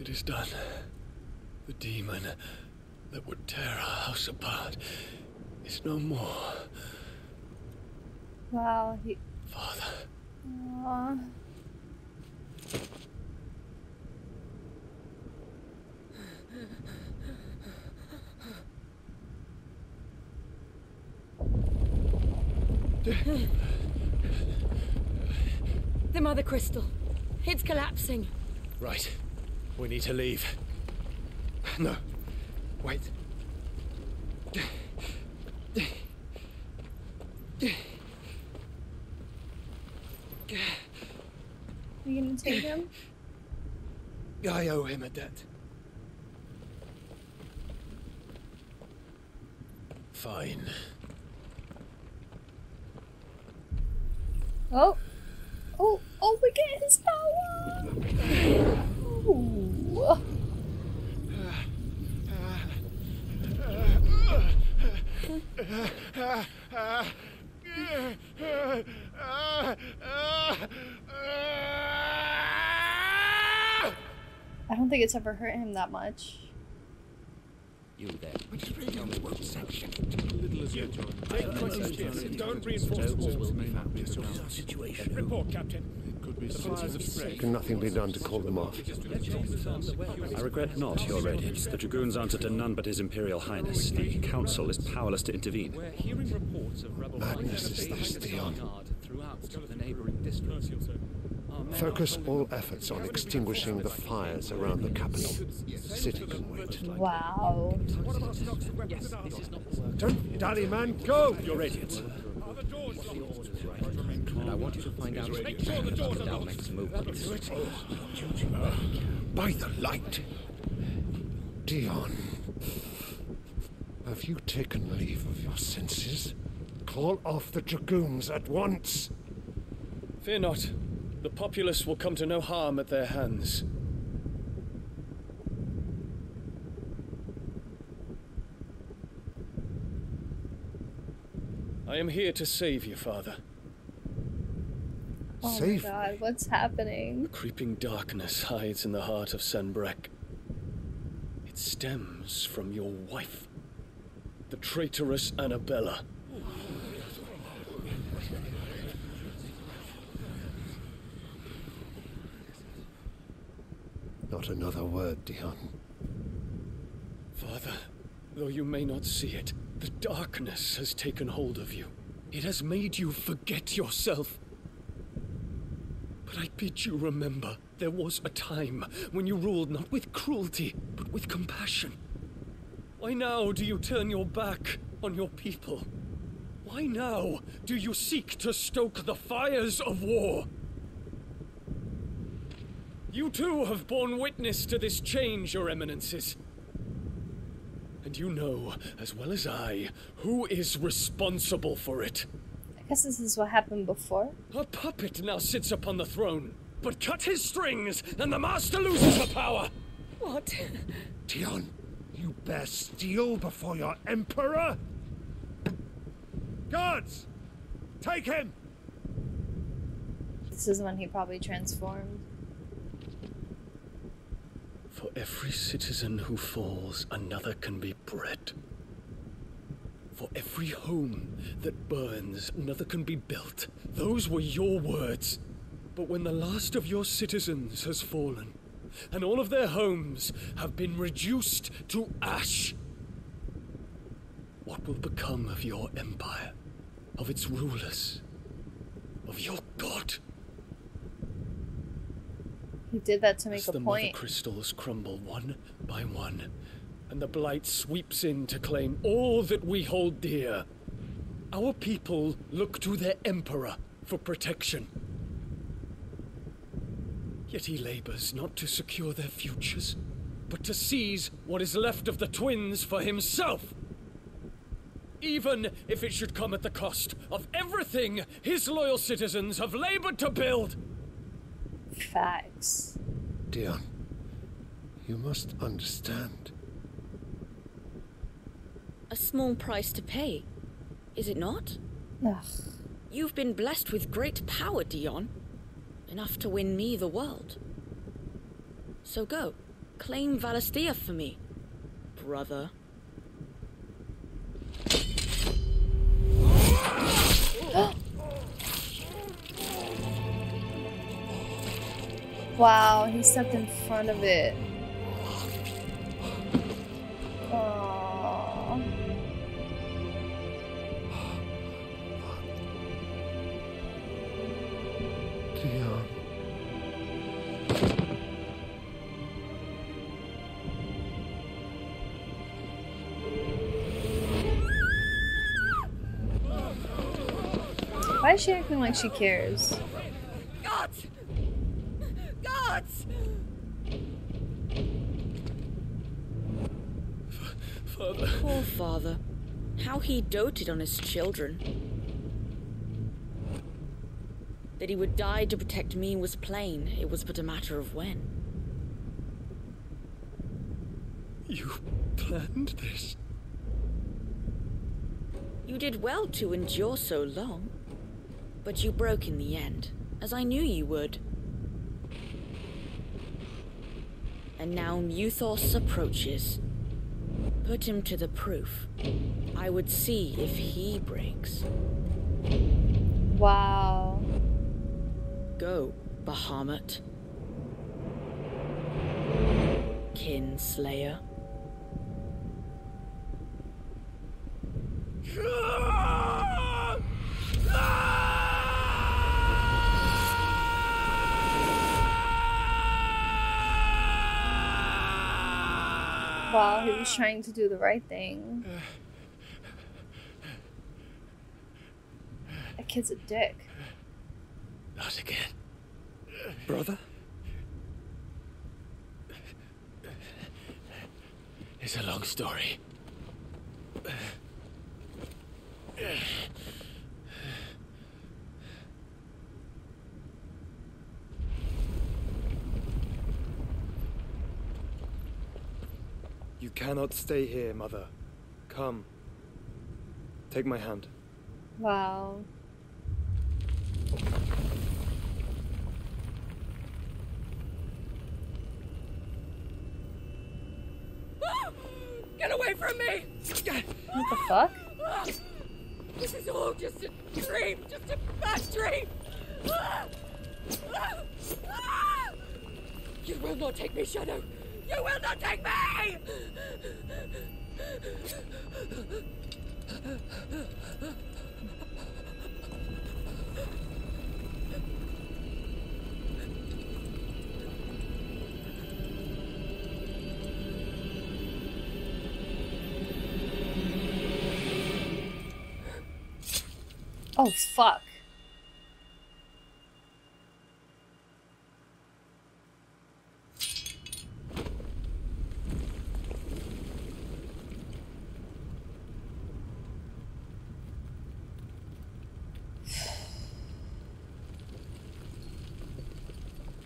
It is done. The demon that would tear our house apart is no more. Wow, he. Father, Aw. The Mother Crystal. It's collapsing. right. We need to leave. No. Wait. Are you gonna take him? I owe him a debt. Fine. Oh. Oh, oh, we get his power! Ooh. I don't think it's ever hurt him that much. You there. Don't reinforce the walls. Situation. Report, Captain. Can nothing be done to call them off? I regret not, Your Radiance. The Dragoons answer to none but His Imperial Highness. The Council is powerless to intervene. We're hearing reports of rebel Madness is this, Dion. throughout the neighboring districts. Our men Focus all efforts on extinguishing the fires around the capital. The city can wait. Wow. Don't dally, man, go! Your Radiance. and I want you to find out if our next movements. By the light. Dion. Have you taken leave of your senses? Call off the dragoons at once. Fear not. The populace will come to no harm at their hands. I am here to save you, Father. Oh Save my god, what's happening? Creeping darkness hides in the heart of Sanbreque. It stems from your wife, the traitorous Annabella. Not another word, Dion. Father, though you may not see it, the darkness has taken hold of you. It has made you forget yourself. But I bid you remember, there was a time when you ruled not with cruelty, but with compassion. Why now do you turn your back on your people? Why now do you seek to stoke the fires of war? You too have borne witness to this change, Your Eminences. And you know, as well as I, who is responsible for it. I guess this is what happened before. A puppet now sits upon the throne. But cut his strings, and the master loses the power! What? Dion, you bear steel before your emperor? Guards! Take him! This is when he probably transformed. For every citizen who falls, another can be bred. For every home that burns, another can be built. Those were your words. But when the last of your citizens has fallen, and all of their homes have been reduced to ash, what will become of your empire, of its rulers, of your god? He did that to make As a the point. mother crystals crumble one by one, and the blight sweeps in to claim all that we hold dear, our people look to their emperor for protection. Yet he labors not to secure their futures, but to seize what is left of the twins for himself. Even if it should come at the cost of everything his loyal citizens have labored to build. Facts. Dion, you must understand. A small price to pay, is it not? Ugh. You've been blessed with great power, Dion. Enough to win me the world. So go, claim Valisthea for me, brother. Wow, he stepped in front of it. Aww. Dion. Why is she acting like she cares? Gods! Gods! Father. Poor father. How he doted on his children. That he would die to protect me was plain. It was but a matter of when. You planned this? You did well to endure so long. But you broke in the end, as I knew you would. And now Mythos approaches. Put him to the proof. I would see if he breaks. Wow. Go, Bahamut. Kinslayer. Ah! Ah! Wow, he was ah. trying to do the right thing. That kid's a dick. Not again. Brother? It's a long story. You cannot stay here, Mother. Come. Take my hand. Wow. Get away from me! What the fuck? This is all just a dream, just a bad dream! You will not take me, Shadow! You will not take me! Oh, fuck.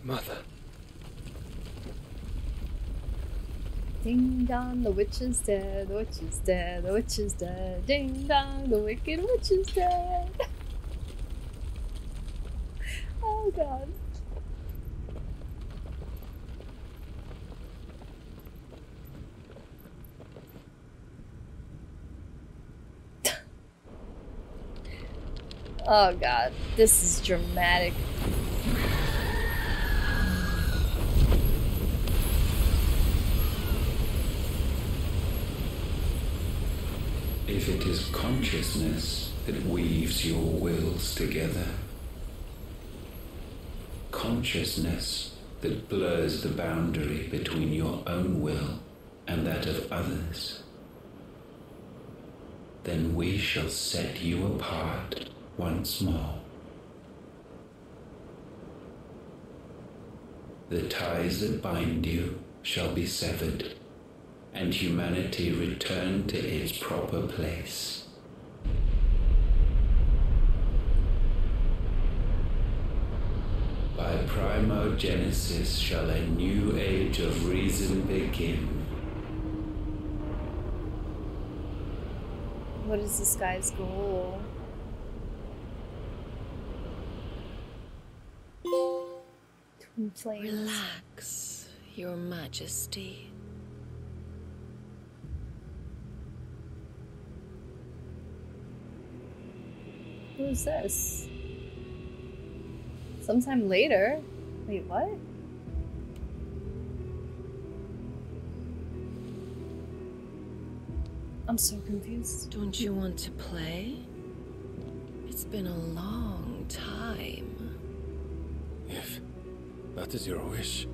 mother. Ding dong, the witch is dead, the witch is dead, the witch is dead. Ding dong, the wicked witch is dead. oh god. oh god, this is dramatic. Consciousness that weaves your wills together, consciousness that blurs the boundary between your own will and that of others, then we shall set you apart once more. The ties that bind you shall be severed, and humanity return to its proper place. By primogenesis shall a new age of reason begin. What is this guy's goal? Twin flames. Relax, Your Majesty. Who's this? Sometime later? Wait, what? I'm so confused. Don't you want to play? It's been a long time. If that is your wish.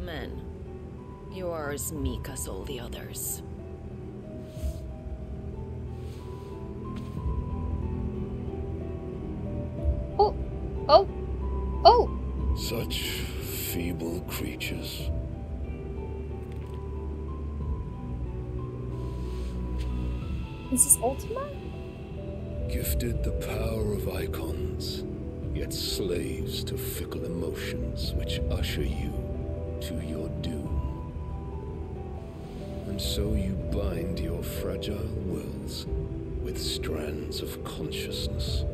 Men, you are as meek as all the others. Creatures. Is this Ultima? Gifted the power of icons, yet slaves to fickle emotions which usher you to your doom. And so you bind your fragile wills with strands of consciousness.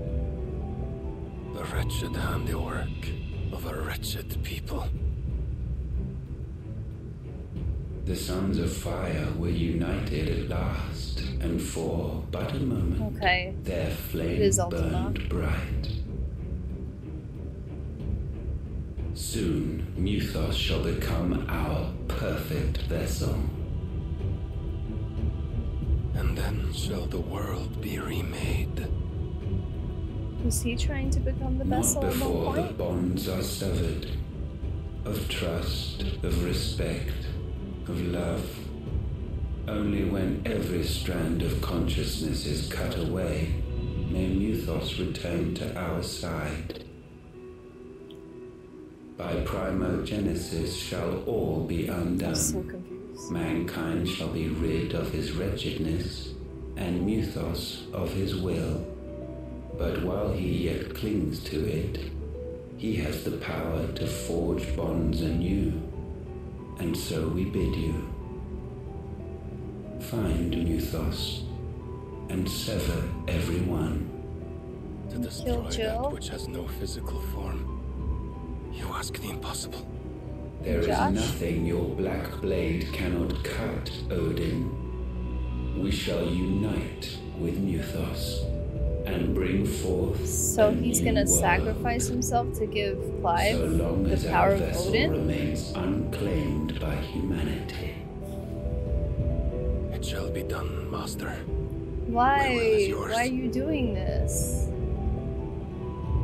The wretched handiwork of a wretched people. The sons of fire were united at last, and for but a moment Okay. their It flame is burned bright. Soon Mythos shall become our perfect vessel. And then shall the world be remade. Was he trying to become the Not vessel at one before the bonds are severed of trust, of respect, of love. Only when every strand of consciousness is cut away may Mythos return to our side. By primogenesis shall all be undone. so. Mankind shall be rid of his wretchedness, and Mythos of his will. But while he yet clings to it, he has the power to forge bonds anew. And so we bid you find Mythos and sever everyone. To destroy that which has no physical form. You ask the impossible. There is Josh? nothing your black blade cannot cut, Odin. We shall unite with Mythos and bring forth So a he's new gonna world. sacrifice himself to give Clive so long the as power our of Odin? remains unclaimed by humanity. It shall be done, Master. Why? Why are you doing this?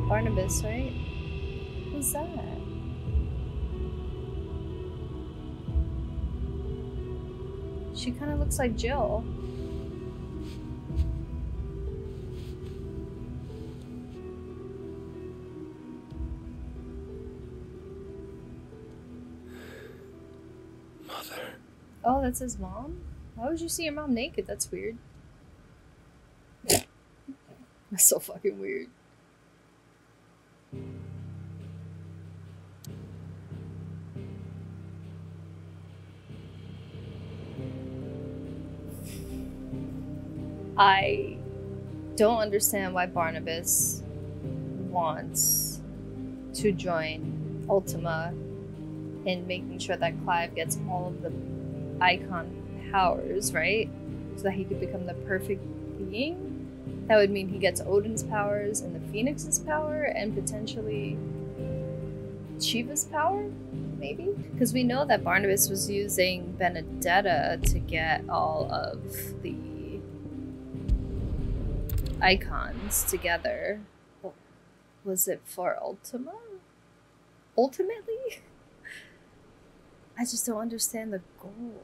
Barnabas, right? Who's that? She kind of looks like Jill. Oh, that's his mom? Why would you see your mom naked? That's weird. That's so fucking weird. I don't understand why Barnabas wants to join Ultima in making sure that Clive gets all of the icon powers, right? So that he could become the perfect being. That would mean he gets Odin's powers and the Phoenix's power and potentially Shiva's power, maybe? Because we know that Barnabas was using Benedetta to get all of the icons together. Was it for Ultima? Ultimately? I just don't understand the goal.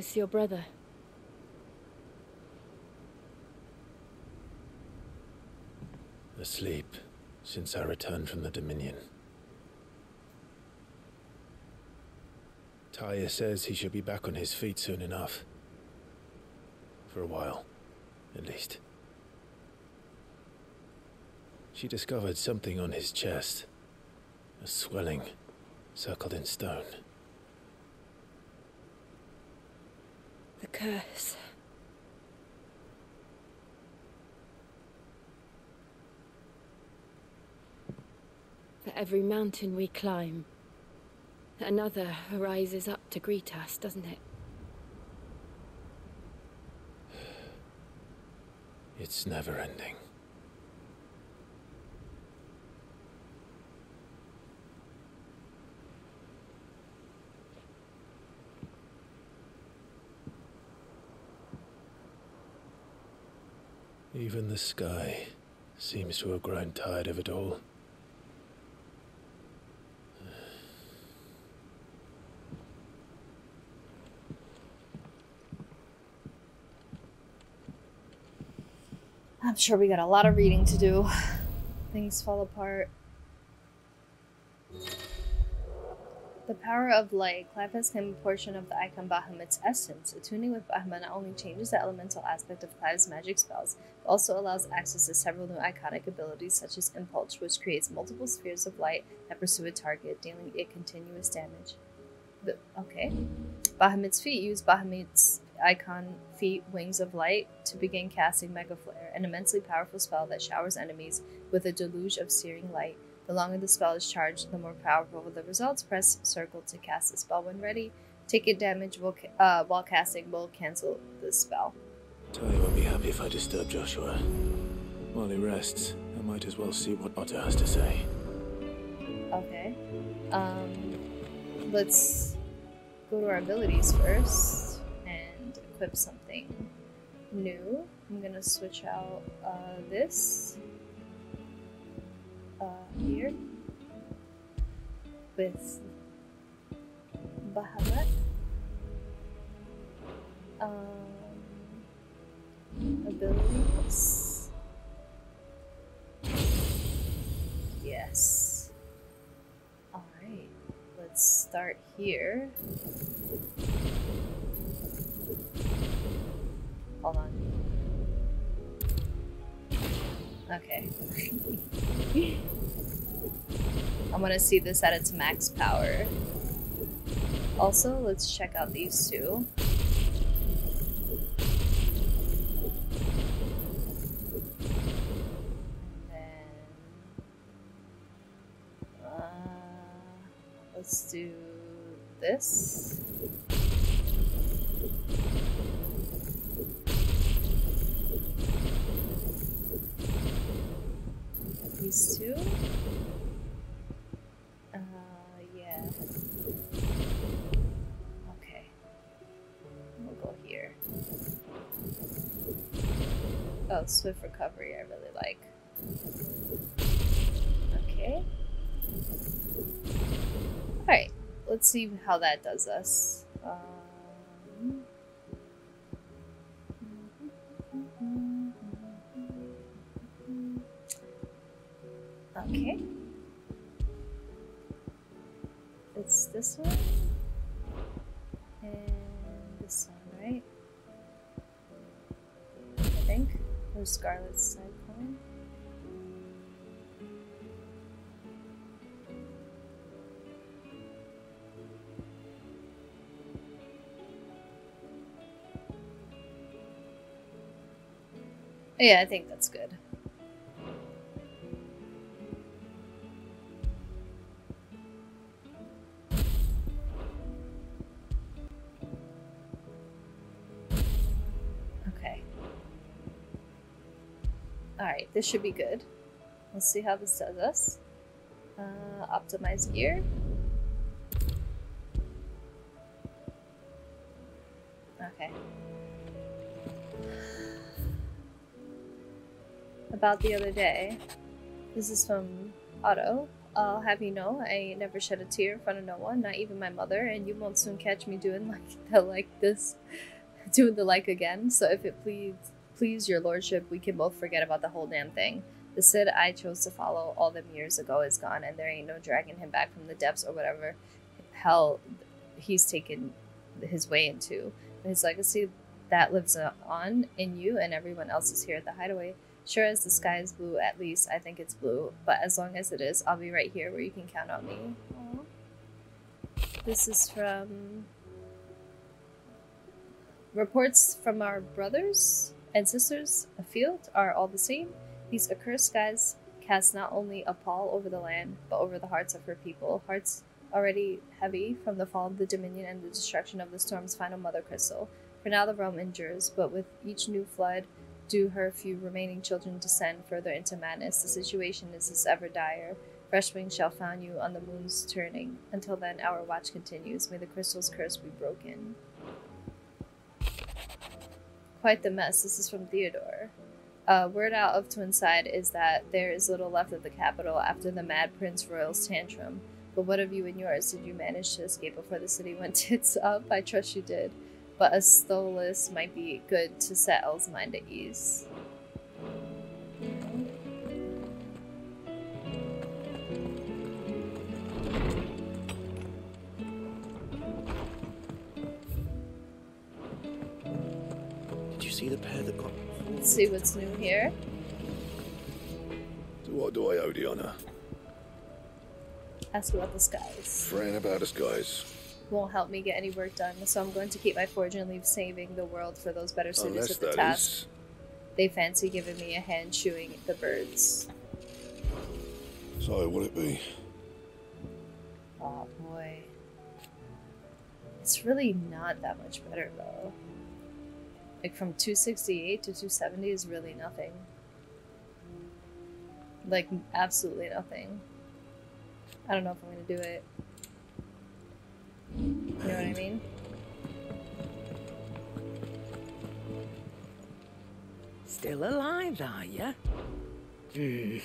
Your brother? Asleep since I returned from the Dominion. Tarja says he should be back on his feet soon enough. For a while, at least. She discovered something on his chest. A swelling, circled in stone. The curse. For every mountain we climb, another rises up to greet us, doesn't it? It's never ending. Even the sky seems to have grown tired of it all. I'm sure we got a lot of reading to do. Things fall apart. The power of light. Clive claimed a portion of the icon Bahamut's essence. Attuning with Bahamut not only changes the elemental aspect of Clive's magic spells, but also allows access to several new iconic abilities such as Impulse, which creates multiple spheres of light that pursue a target, dealing it continuous damage. The, okay. Bahamut's feet use Bahamut's icon feet Wings of Light to begin casting Mega Flare, an immensely powerful spell that showers enemies with a deluge of searing light. The longer the spell is charged, the more powerful the results. Press circle to cast the spell when ready. Ticket damage will uh, while casting will cancel the spell. Tarja won't be happy if I disturb Joshua. While he rests, I might as well see what Otto has to say. Okay. Um, let's go to our abilities first and equip something new. I'm gonna switch out uh, this uh, here with Bahamut. Um, abilities. Yes. Alright, let's start here. Hold on. Okay. I want to see this at its max power. Also, let's check out these two. Uh, let's do this. Really like. Okay. Alright, let's see how that does us. Um, okay. It's this one. And this one, right? I think. Or Scarlet's Cyclone. Yeah, I think that's good. Okay. Alright, this should be good. Let's see how this does us. Uh, optimize gear. Okay. About the other day. This is from Otto. I'll have you know, I never shed a tear in front of no one, not even my mother, and you won't soon catch me doing like the like this, doing the like again. So if it please please your lordship, we can both forget about the whole damn thing. The Cid I chose to follow all them years ago is gone, and there ain't no dragging him back from the depths or whatever hell he's taken his way into. His legacy that lives on in you and everyone else is here at the hideaway. Sure as the sky is blue, at least I think it's blue. But as long as it is, I'll be right here where you can count on me. Aww. This is from reports from our brothers and sisters afield are all the same. These accursed skies cast not only a pall over the land, but over the hearts of her people, hearts already heavy from the fall of the Dominion and the destruction of the storm's final mother crystal. For now the realm endures, but with each new flood do her few remaining children descend further into madness. The situation is as ever dire. Fresh wings shall found you on the moon's turning. Until then, our watch continues. May the crystal's curse be broken. Quite the mess. This is from Theodore. Uh, word out of Twinside is that there is little left of the capital after the mad Prince Royal's tantrum. But what of you and yours? Did you manage to escape before the city went tits up? I trust you did. But a stolus might be good to set El's mind at ease. Did you see the pair that got... Let's see what's new here. So what do I owe the honor? Ask about the skies. Fran about the guys. Won't help me get any work done, so I'm going to keep my forge and leave saving the world for those better suited Unless to the task. is- They fancy giving me a hand chewing the birds. So will it be? Oh boy. It's really not that much better though. Like from 268 to 270 is really nothing. Like absolutely nothing. I don't know if I'm gonna do it. You know what I mean? Still alive, are ya? Hmm.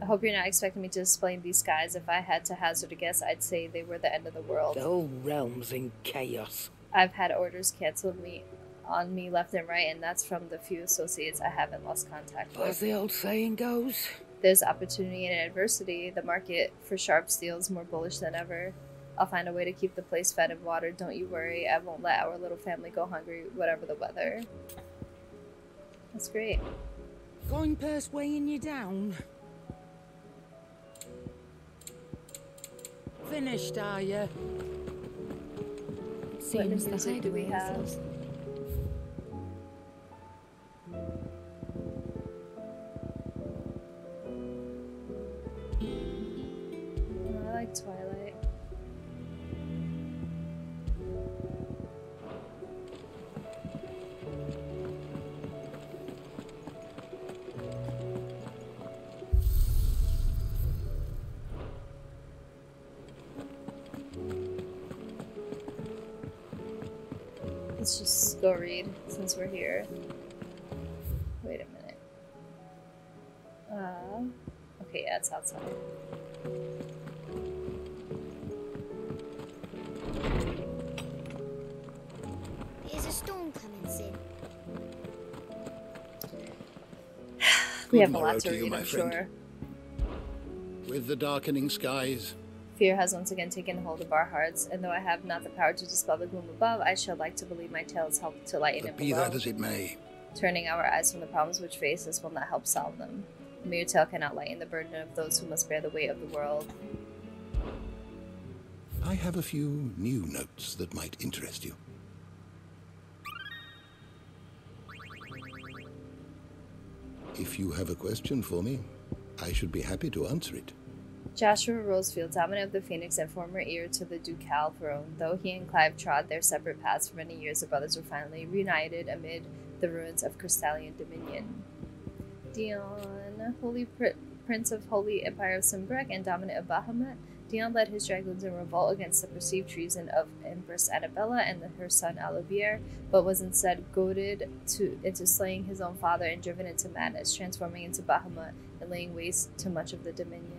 I hope you're not expecting me to explain these guys. If I had to hazard a guess, I'd say they were the end of the world. The whole realm's in chaos. I've had orders canceled me on me left and right, and that's from the few associates I haven't lost contact with. As the old saying goes, There's opportunity in adversity. The market for sharp steel is more bullish than ever. I'll find a way to keep the place fed and watered. Don't you worry. I won't let our little family go hungry, whatever the weather. That's great. coin purse weighing you down. Finished, are ya? What new music do we have? Since we're here. Wait a minute. Uh, okay, yeah, it's outside. Is a storm coming soon? We Good have a morrow lot to to you, my I'm friend. sure. With the darkening skies, Fear has once again taken hold of our hearts, and though I have not the power to dispel the gloom above, I shall like to believe my tales help to lighten but it be below. that as it may, Turning our eyes from the problems which face us will not help solve them. A mere tale cannot lighten the burden of those who must bear the weight of the world. I have a few new notes that might interest you. If you have a question for me, I should be happy to answer it. Joshua Rosfield, dominant of the Phoenix and former heir to the ducal throne, though he and Clive trod their separate paths for many years, the brothers were finally reunited amid the ruins of Crystalline Dominion. Dion, Holy Pr- Prince of Holy Empire of Sanbreque and dominant of Bahamut, Dion led his dragoons in revolt against the perceived treason of Empress Annabella and her son Olivier, but was instead goaded to, into slaying his own father and driven into madness, transforming into Bahamut and laying waste to much of the Dominion.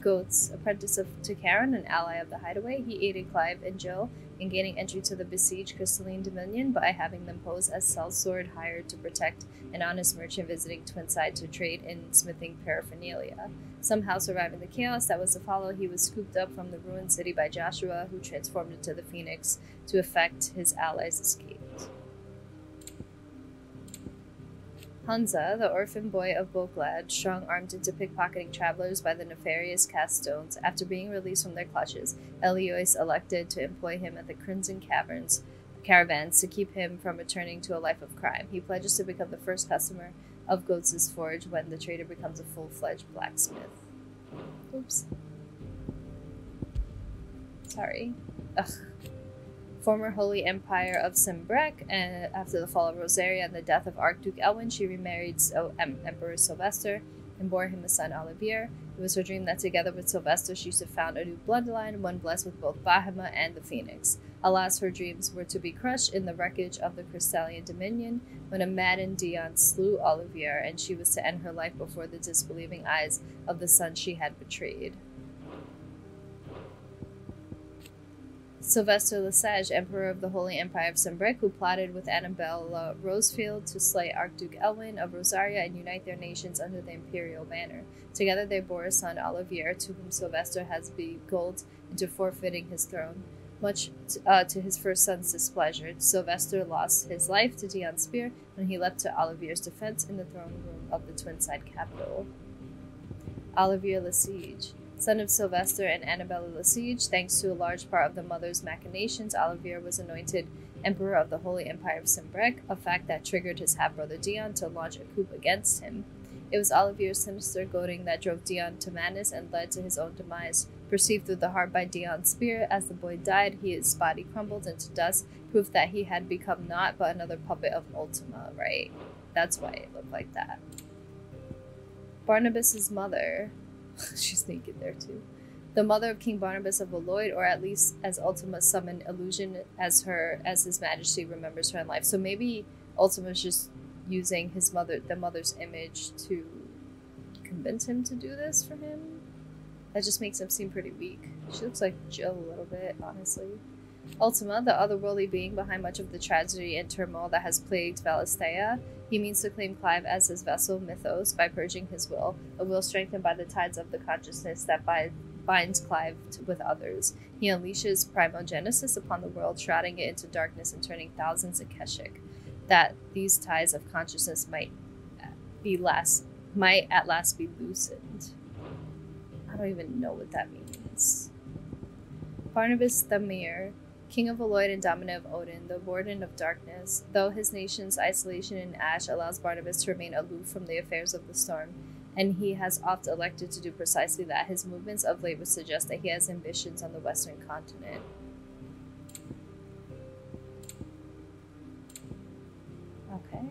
Goetz, apprentice of to Karen, an ally of the Hideaway, he aided Clive and Jill in gaining entry to the besieged Crystalline Dominion by having them pose as sellsword hired to protect an honest merchant visiting Twinside to trade in smithing paraphernalia. Somehow surviving the chaos that was to follow, he was scooped up from the ruined city by Joshua, who transformed into the Phoenix to effect his allies' escape. Hunza, the orphan boy of Boklad, strong armed into pickpocketing travelers by the nefarious Castones, after being released from their clutches, Eliois elected to employ him at the Crimson Caverns caravans to keep him from returning to a life of crime. He pledges to become the first customer of Goetz' Forge when the trader becomes a full-fledged blacksmith. Oops. Sorry. Ugh former Holy Empire of Sanbreque, and after the fall of Rosaria and the death of Archduke Elwin, she remarried so- em- Emperor Sylvester and bore him a son, Olivier. It was her dream that together with Sylvester she should found a new bloodline, one blessed with both Bahamut and the Phoenix. Alas, her dreams were to be crushed in the wreckage of the Crystalline Dominion when a maddened Dion slew Olivier, and she was to end her life before the disbelieving eyes of the son she had betrayed. Sylvester Lesage, Emperor of the Holy Empire of Sanbreque, who plotted with Annabella Rosfield to slay Archduke Elwin of Rosaria and unite their nations under the imperial banner. Together they bore a son, Olivier, to whom Sylvester has beguiled into forfeiting his throne. Much t- uh, to his first son's displeasure, Sylvester lost his life to Dion Spear when he leapt to Olivier's defense in the throne room of the Twinside capital. Olivier Lesage. Son of Sylvester and Annabella Lesage, thanks to a large part of the mother's machinations, Olivier was anointed Emperor of the Holy Empire of Sanbreque, a fact that triggered his half brother Dion to launch a coup against him. It was Olivier's sinister goading that drove Dion to madness and led to his own demise. Perceived through the heart by Dion's spear, as the boy died, his body crumbled into dust, proof that he had become not but another puppet of Ultima, right? That's why it looked like that. Barnabas's mother, she's naked there too. The mother of King Barnabas of Waloed, or at least as Ultima summoned illusion as her as his majesty remembers her in life. So maybe Ultima's just using his mother the mother's image to convince him to do this for him. That just makes him seem pretty weak. She looks like Jill a little bit, honestly. Ultima, the otherworldly being behind much of the tragedy and turmoil that has plagued Valisthea, he means to claim Clive as his vessel, Mythos, by purging his will, a will strengthened by the tides of the consciousness that bi- binds Clive with others. He unleashes primogenesis upon the world, shrouding it into darkness and turning thousands to Akashic, that these ties of consciousness might be last, might at last be loosened. I don't even know what that means. Barnabas the Mayor, king of Waloed and dominant of Odin, the warden of darkness, though his nation's isolation in ash allows Barnabas to remain aloof from the affairs of the storm, and he has oft elected to do precisely that. His movements of late would suggest that he has ambitions on the western continent. Okay.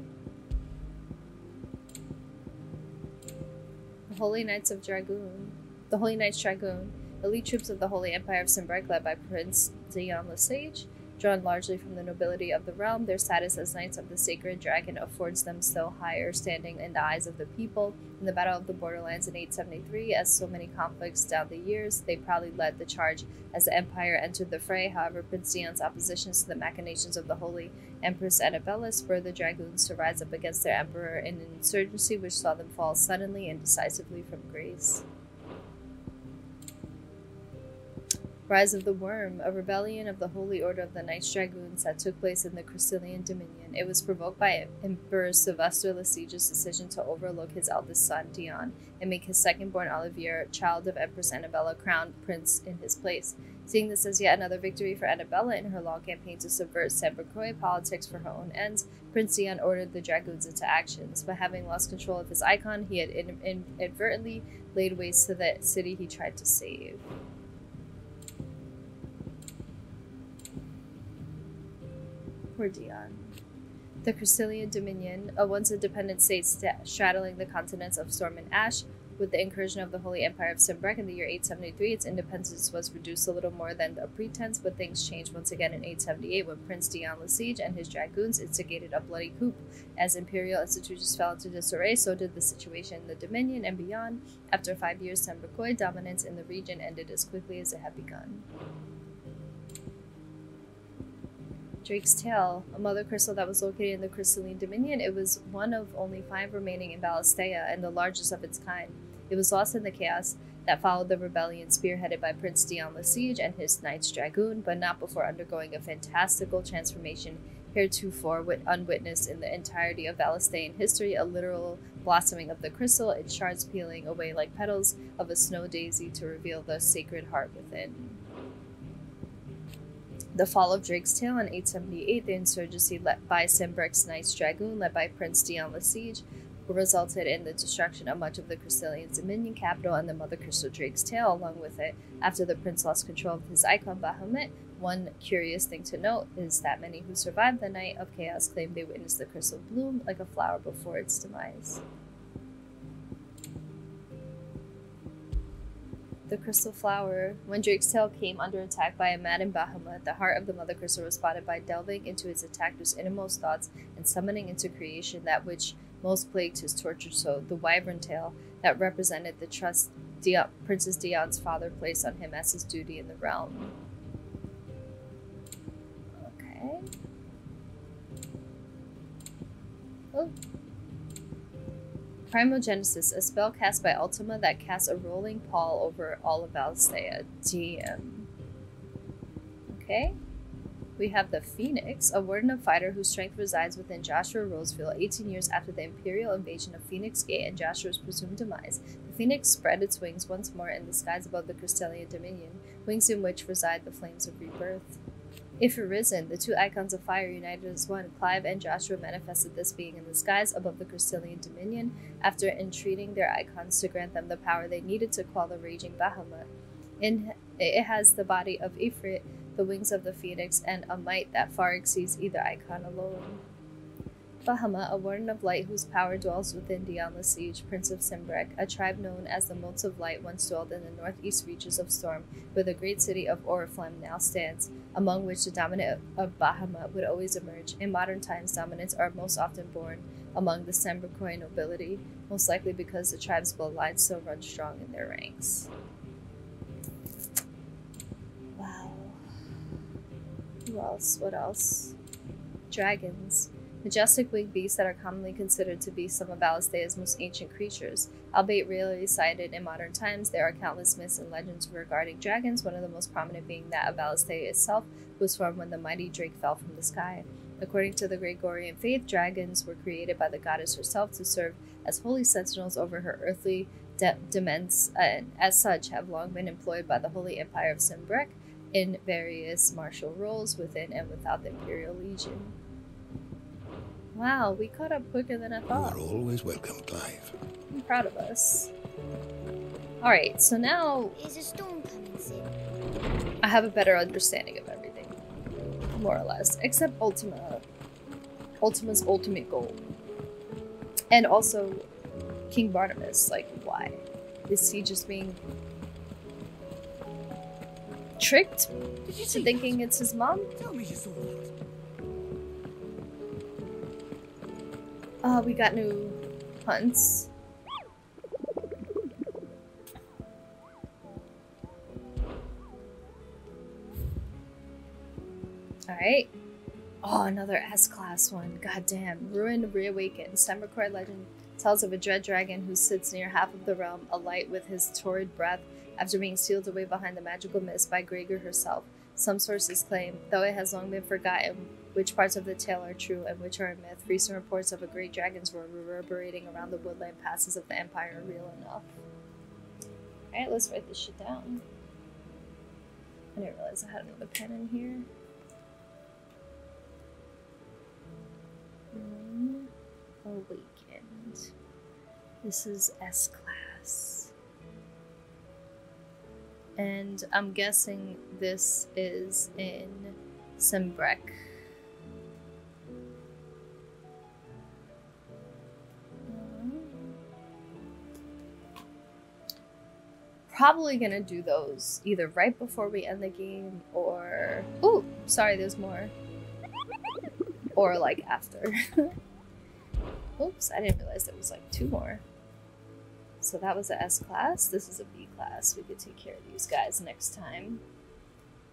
The Holy Knights of Dragoon. The Holy Knights Dragoon, elite troops of the Holy Empire of Sanbreque led by Prince Dion Lesage, drawn largely from the nobility of the realm, their status as Knights of the Sacred Dragon affords them still higher standing in the eyes of the people. In the Battle of the Borderlands in 873, as so many conflicts down the years, they proudly led the charge as the Empire entered the fray. However, Prince Dion's opposition to the machinations of the Holy Empress Annabella spurred the Dragoons to rise up against their Emperor in an insurgency which saw them fall suddenly and decisively from grace. Rise of the Worm, a rebellion of the Holy Order of the Knights Dragoons that took place in the Crystalline Dominion. It was provoked by Emperor Sylvester Lesage's decision to overlook his eldest son, Dion, and make his second born Olivier, child of Empress Annabella, crowned prince in his place. Seeing this as yet another victory for Annabella in her long campaign to subvert Sanbrequois politics for her own ends, Prince Dion ordered the dragoons into actions. But having lost control of his icon, he had inadvertently laid waste to the city he tried to save. Poor Dion. The Crystalline Dominion, a once independent state straddling the continents of Storm and Ash, with the incursion of the Holy Empire of Sanbreque in the year 873, its independence was reduced a little more than a pretense, but things changed once again in 878 when Prince Dion Lesage and his dragoons instigated a bloody coup. As imperial institutions fell into disarray, so did the situation in the Dominion and beyond. After five years, Sanbrequois dominance in the region ended as quickly as it had begun. Drake's Tail, a mother crystal that was located in the Crystalline Dominion. It was one of only five remaining in Valisthea and the largest of its kind. It was lost in the chaos that followed the rebellion spearheaded by Prince Dion Lesage and his Knights Dragoon, but not before undergoing a fantastical transformation heretofore unwitnessed in the entirety of Valisthean history, a literal blossoming of the crystal, its shards peeling away like petals of a snow daisy to reveal the sacred heart within. The fall of Drake's Tail in 878, the insurgency led by Sanbreque's Knights Dragoon, led by Prince Dion Lesage, resulted in the destruction of much of the Crystalline Dominion capital and the Mother Crystal Drake's Tail along with it. After the prince lost control of his icon Bahamut, one curious thing to note is that many who survived the Night of Chaos claim they witnessed the crystal bloom like a flower before its demise. The crystal flower. When Drake's tail came under attack by a maddened Bahamut, the heart of the Mother Crystal responded by delving into its attacker's innermost thoughts and summoning into creation that which most plagued his tortured soul, the wyvern tail that represented the trust Dion, Princess Dion's father placed on him as his duty in the realm. Okay. Oh. Primogenesis, a spell cast by Ultima that casts a rolling pall over all of Valisthea. DM. Okay. We have the Phoenix, a warden of fighter whose strength resides within Joshua Rosfield 18 years after the Imperial invasion of Phoenix Gate and Joshua's presumed demise. The Phoenix spread its wings once more in the skies above the Crystalline Dominion, wings in which reside the flames of rebirth. Ifrit Risen, the two icons of fire united as one, Clive and Joshua manifested this being in the skies above the Crystalline Dominion after entreating their icons to grant them the power they needed to quell the raging Bahamut. In, it has the body of Ifrit, the wings of the phoenix, and a might that far exceeds either icon alone. Bahamut, a warden of light whose power dwells within Dion Lesage, Prince of Sanbreque, a tribe known as the Motes of Light, once dwelled in the northeast reaches of Storm, where the great city of Oriflamme now stands, among which the dominant of Bahamut would always emerge. In modern times, dominants are most often born among the Sanbrequois nobility, most likely because the tribe's bloodline still runs strong in their ranks. Wow. Who else? What else? Dragons. Majestic winged beasts that are commonly considered to be some of Valisthea's most ancient creatures. Albeit rarely sighted in modern times, there are countless myths and legends regarding dragons, one of the most prominent being that of Valisthea itself, who was formed when the mighty Drake fell from the sky. According to the Greagorian faith, dragons were created by the goddess herself to serve as holy sentinels over her earthly de- and as such have long been employed by the Holy Empire of Sanbreque in various martial roles within and without the Imperial Legion. Wow, we caught up quicker than I thought. You're always welcome, Clive. I'm proud of us. Alright, so now. Is a storm coming soon? I have a better understanding of everything. More or less. Except Ultima. Ultima's ultimate goal. And also King Barnabas. Like, why? Is he just being tricked into thinking it's his mom? Tell me you saw Uh, we got new hunts. Alright. Oh, another S-class one. Goddamn. Ruined Ruin Reawakened. Summercore legend tells of a dread dragon who sits near half of the realm, alight with his torrid breath after being sealed away behind the magical mist by Greagor herself. Some sources claim, though it has long been forgotten, which parts of the tale are true and which are a myth. Recent reports of a great dragon's roar reverberating around the woodland passes of the Empire are real enough. Alright, let's write this shit down. I didn't realize I had another pen in here. Awakened. This is S class. And I'm guessing this is in Sanbreque. Probably gonna do those either right before we end the game or. Oh, sorry, there's more. Or like after. Oops, I didn't realize there was like two more. So that was a S class. This is a B class. We could take care of these guys next time.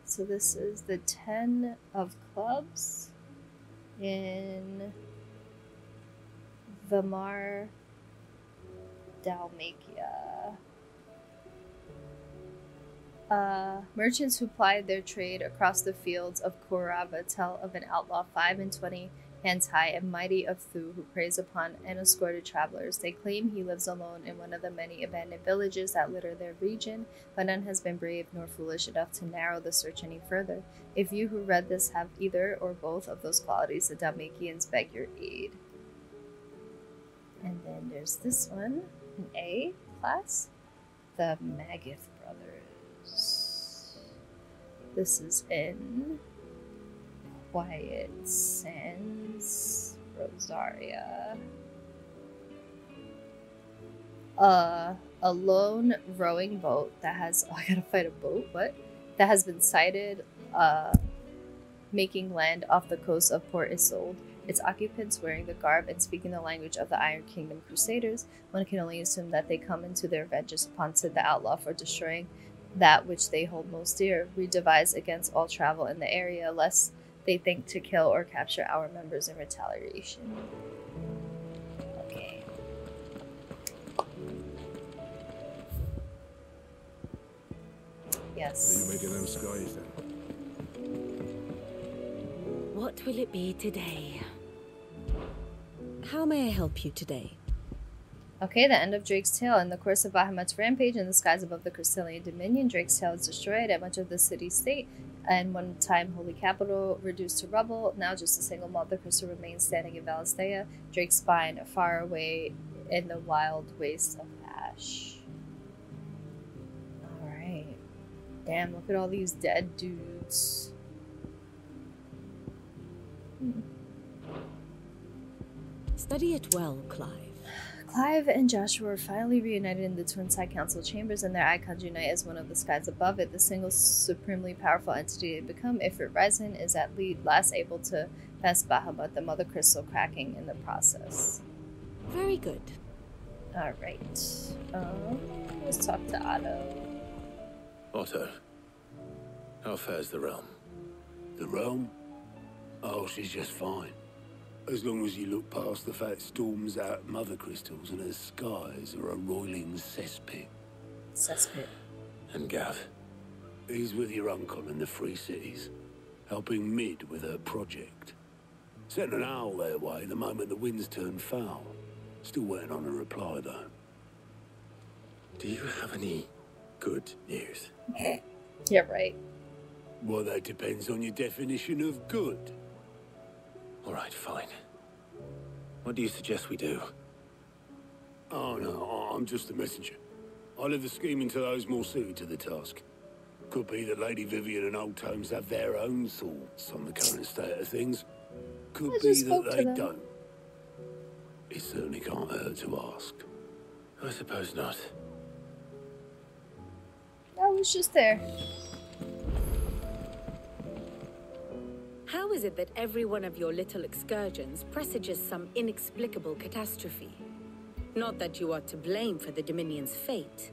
So this is the 10 of clubs in Vamar, Dalmatia. Uh, merchants who plied their trade across the fields of Korava tell of an outlaw 5 and 20 hands high and mighty of Thu who preys upon unescorted travelers. They claim he lives alone in one of the many abandoned villages that litter their region, but none has been brave nor foolish enough to narrow the search any further. If you who read this have either or both of those qualities, the Dalmekians beg your aid. And then there's this one, an A class, the Magath. This is in Quiet Sands, Rosaria. Uh, a lone rowing boat that has. Oh, I gotta fight a boat. What? That has been sighted. Uh, making land off the coast of Port Isolde. Its occupants wearing the garb and speaking the language of the Iron Kingdom Crusaders. One can only assume that they come into their vengeance upon Sid the Outlaw for destroying that which they hold most dear. We devise against all travel in the area, lest they think to kill or capture our members in retaliation. Okay. Yes. What are you making them skies then? What will it be today? How may I help you today? Okay, the end of Drake's Tail. In the course of Bahamut's rampage in the skies above the Crystalline Dominion, Drake's Tail is destroyed and much of the city state and one time holy capital reduced to rubble. Now just a single mother crystal remains standing in Valisthea, Drake's spine far away in the wild waste of ash. Alright. Damn, look at all these dead dudes. Study it well, Clive. Clive and Joshua are finally reunited in the Twinside Council chambers, and their icons unite as one of the skies above it. The single supremely powerful entity they become, Ifrit Risen, is at last able to best Bahamut, the Mother Crystal, cracking in the process. Very good. Alright. Um, let's talk to Otto. Otto, how fares the realm? The realm? Oh, she's just fine. As long as you look past the fact storms out mother crystals and her skies are a roiling cesspit. Cesspit. And Gav? He's with your uncle in the Free Cities, helping Mid with her project. Sent an owl their way the moment the winds turned foul. Still waiting on a reply, though. Do you have any good news? yeah, right. Well, that depends on your definition of good. All right, fine. What do you suggest we do? Oh, no, I'm just a messenger. I'll leave the scheming to those more suited to the task. Could be that Lady Vivian and Old Tomes have their own thoughts on the current state of things. Could I be that they don't. It certainly can't hurt to ask. I suppose not. I was just there. How is it that every one of your little excursions presages some inexplicable catastrophe? Not that you are to blame for the Dominion's fate.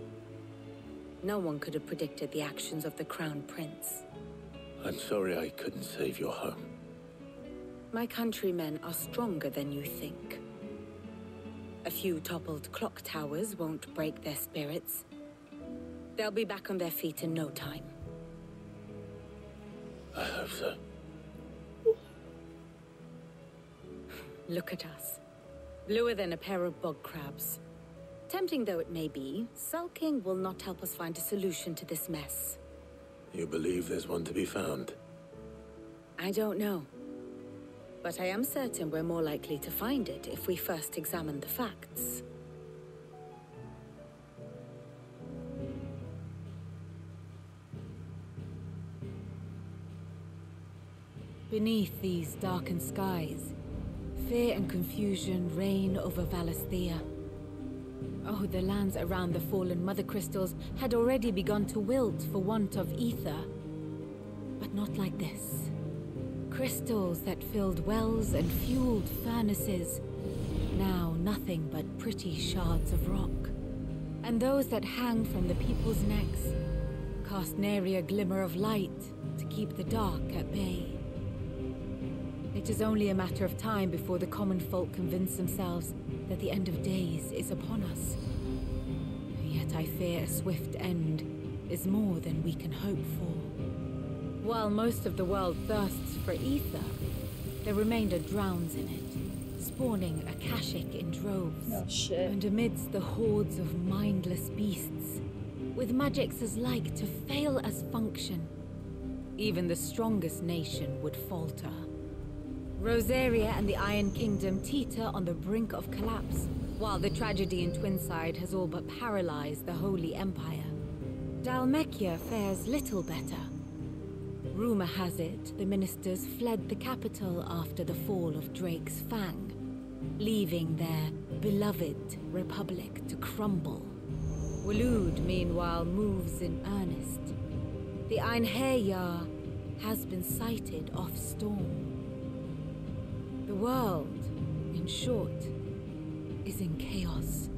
No one could have predicted the actions of the Crown Prince. I'm sorry I couldn't save your home. My countrymen are stronger than you think. A few toppled clock towers won't break their spirits. They'll be back on their feet in no time. I hope so. Look at us. Bluer than a pair of bog crabs. Tempting though it may be, sulking will not help us find a solution to this mess. You believe there's one to be found? I don't know. But I am certain we're more likely to find it if we first examine the facts. Beneath these darkened skies, fear and confusion reign over Valisthea. Oh, the lands around the fallen Mother Crystals had already begun to wilt for want of ether. But not like this. Crystals that filled wells and fueled furnaces. Now nothing but pretty shards of rock. And those that hang from the people's necks cast nary a glimmer of light to keep the dark at bay. It is only a matter of time before the common folk convince themselves that the end of days is upon us. Yet I fear a swift end is more than we can hope for. While most of the world thirsts for ether, the remainder drowns in it, spawning Akashic in droves. Oh, shit. And amidst the hordes of mindless beasts, with magics as like to fail as function, even the strongest nation would falter. Rosaria and the Iron Kingdom teeter on the brink of collapse, while the tragedy in Twinside has all but paralyzed the Holy Empire. Dalmekia fares little better. Rumor has it the ministers fled the capital after the fall of Drake's Fang, leaving their beloved republic to crumble. Waloed, meanwhile, moves in earnest. The Einherjar has been sighted off storm. The world, in short, is in chaos.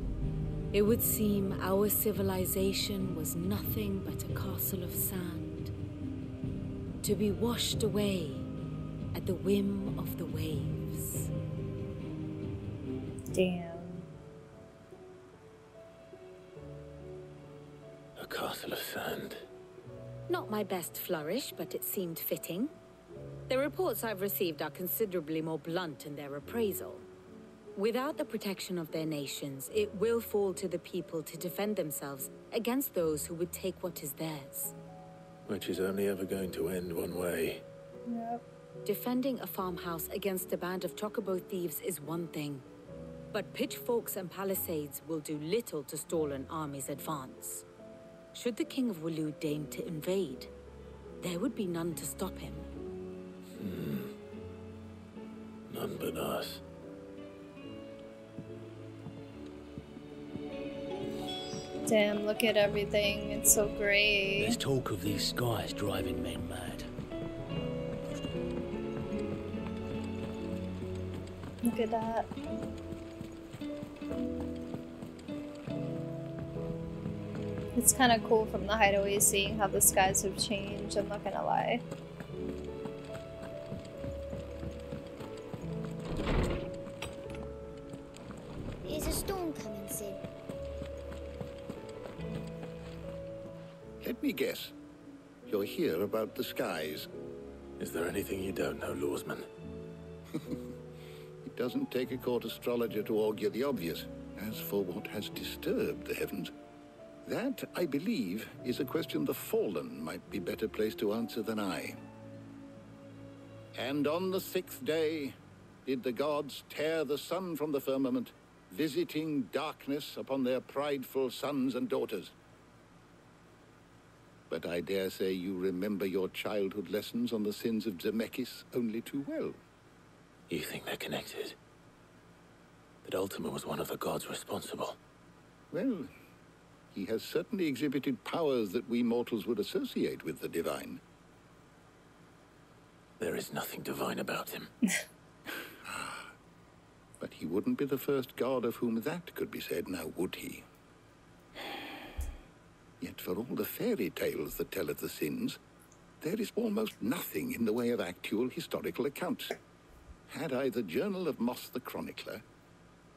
It would seem our civilization was nothing but a castle of sand, to be washed away at the whim of the waves. Damn. A castle of sand. Not my best flourish, but it seemed fitting. The reports I've received are considerably more blunt in their appraisal. Without the protection of their nations, it will fall to the people to defend themselves against those who would take what is theirs. Which is only ever going to end one way. Yep. Defending a farmhouse against a band of chocobo thieves is one thing. But pitchforks and palisades will do little to stall an army's advance. Should the King of Waloed deign to invade, there would be none to stop him. None but us. Damn, look at everything. It's so great. There's talk of these skies driving men mad. Look at that. It's kind of cool from the hideaway seeing how the skies have changed, I'm not gonna lie. About the skies. Is there anything you don't know, Lawsman? It doesn't take a court astrologer to augur the obvious. As for what has disturbed the heavens, that, I believe, is a question the Fallen might be better placed to answer than I. And on the sixth day did the gods tear the sun from the firmament, visiting darkness upon their prideful sons and daughters. But I dare say you remember your childhood lessons on the sins of Zemeckis only too well. You think they're connected? That Ultima was one of the gods responsible? Well, he has certainly exhibited powers that we mortals would associate with the divine. There is nothing divine about him. Ah, but he wouldn't be the first god of whom that could be said, now would he? Yet for all the fairy tales that tell of the sins, there is almost nothing in the way of actual historical accounts. Had I the Journal of Moss the Chronicler,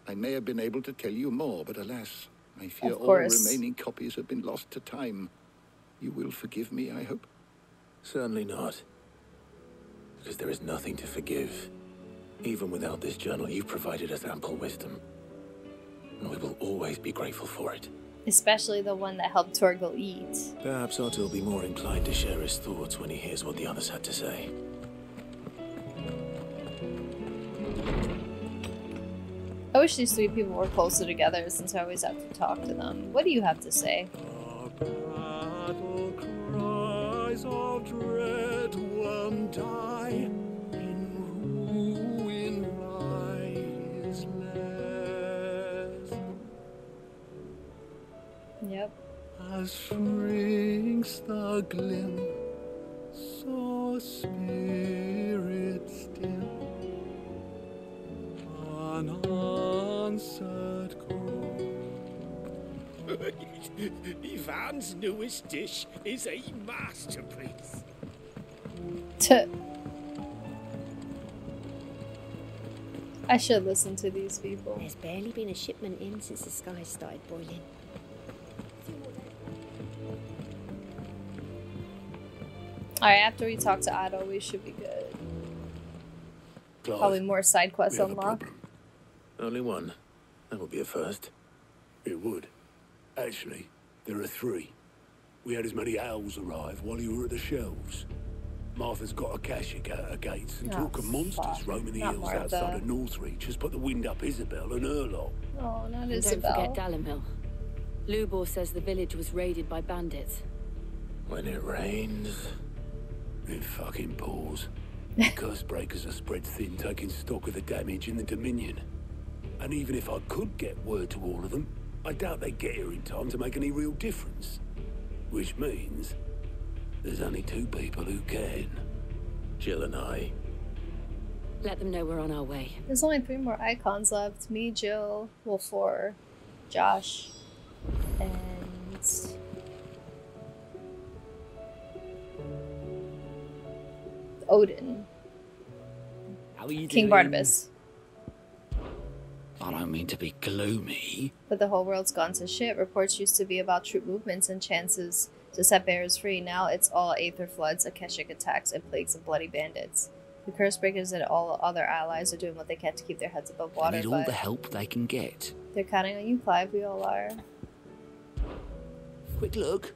I may have been able to tell you more, but alas, I fear all remaining copies have been lost to time. You will forgive me, I hope. Certainly not. Because there is nothing to forgive. Even without this journal, you've provided us ample wisdom. And we will always be grateful for it. Especially the one that helped Torgal eat. Perhaps Otto will be more inclined to share his thoughts when he hears what the others had to say. I wish these three people were closer together since I always have to talk to them. What do you have to say? Cries of dread one die Yep. as shrinks the glim so spirit still unanswered call Ivan's newest dish is a masterpiece. Tuh. I should listen to these people. There's barely been a shipment in since the skies started boiling. Alright, after we talk to Otto, we should be good. Clive, Probably more side quests we unlocked. Only one. That would be a first. It would. Actually, there are three. We had as many owls arrive while you were at the shelves. Martha's got Akashic at her gates, and Oh, talk of ah, monsters fuck. roaming the Not hills Martha. outside of Northreach has put the wind up Isabel and her lot. Oh, not And Isabel. Don't forget Dalimil. Lubor says the village was raided by bandits. When it rains. It fucking pours. Curse breakers are spread thin, taking stock of the damage in the Dominion. And even if I could get word to all of them, I doubt they'd get here in time to make any real difference. Which means there's only two people who can. Jill and I. Let them know we're on our way. There's only three more icons left. Me, Jill, well, four. Josh, and Odin. How are you King doing? Barnabas. Oh, I don't mean to be gloomy. But the whole world's gone to shit. Reports used to be about troop movements and chances to set bearers free. Now it's all Aether floods, Akashic attacks, and plagues of bloody bandits. The curse breakers and all other allies are doing what they can to keep their heads above They water, need all the help they can get. they're counting on you, Clive. We all are. Quick look.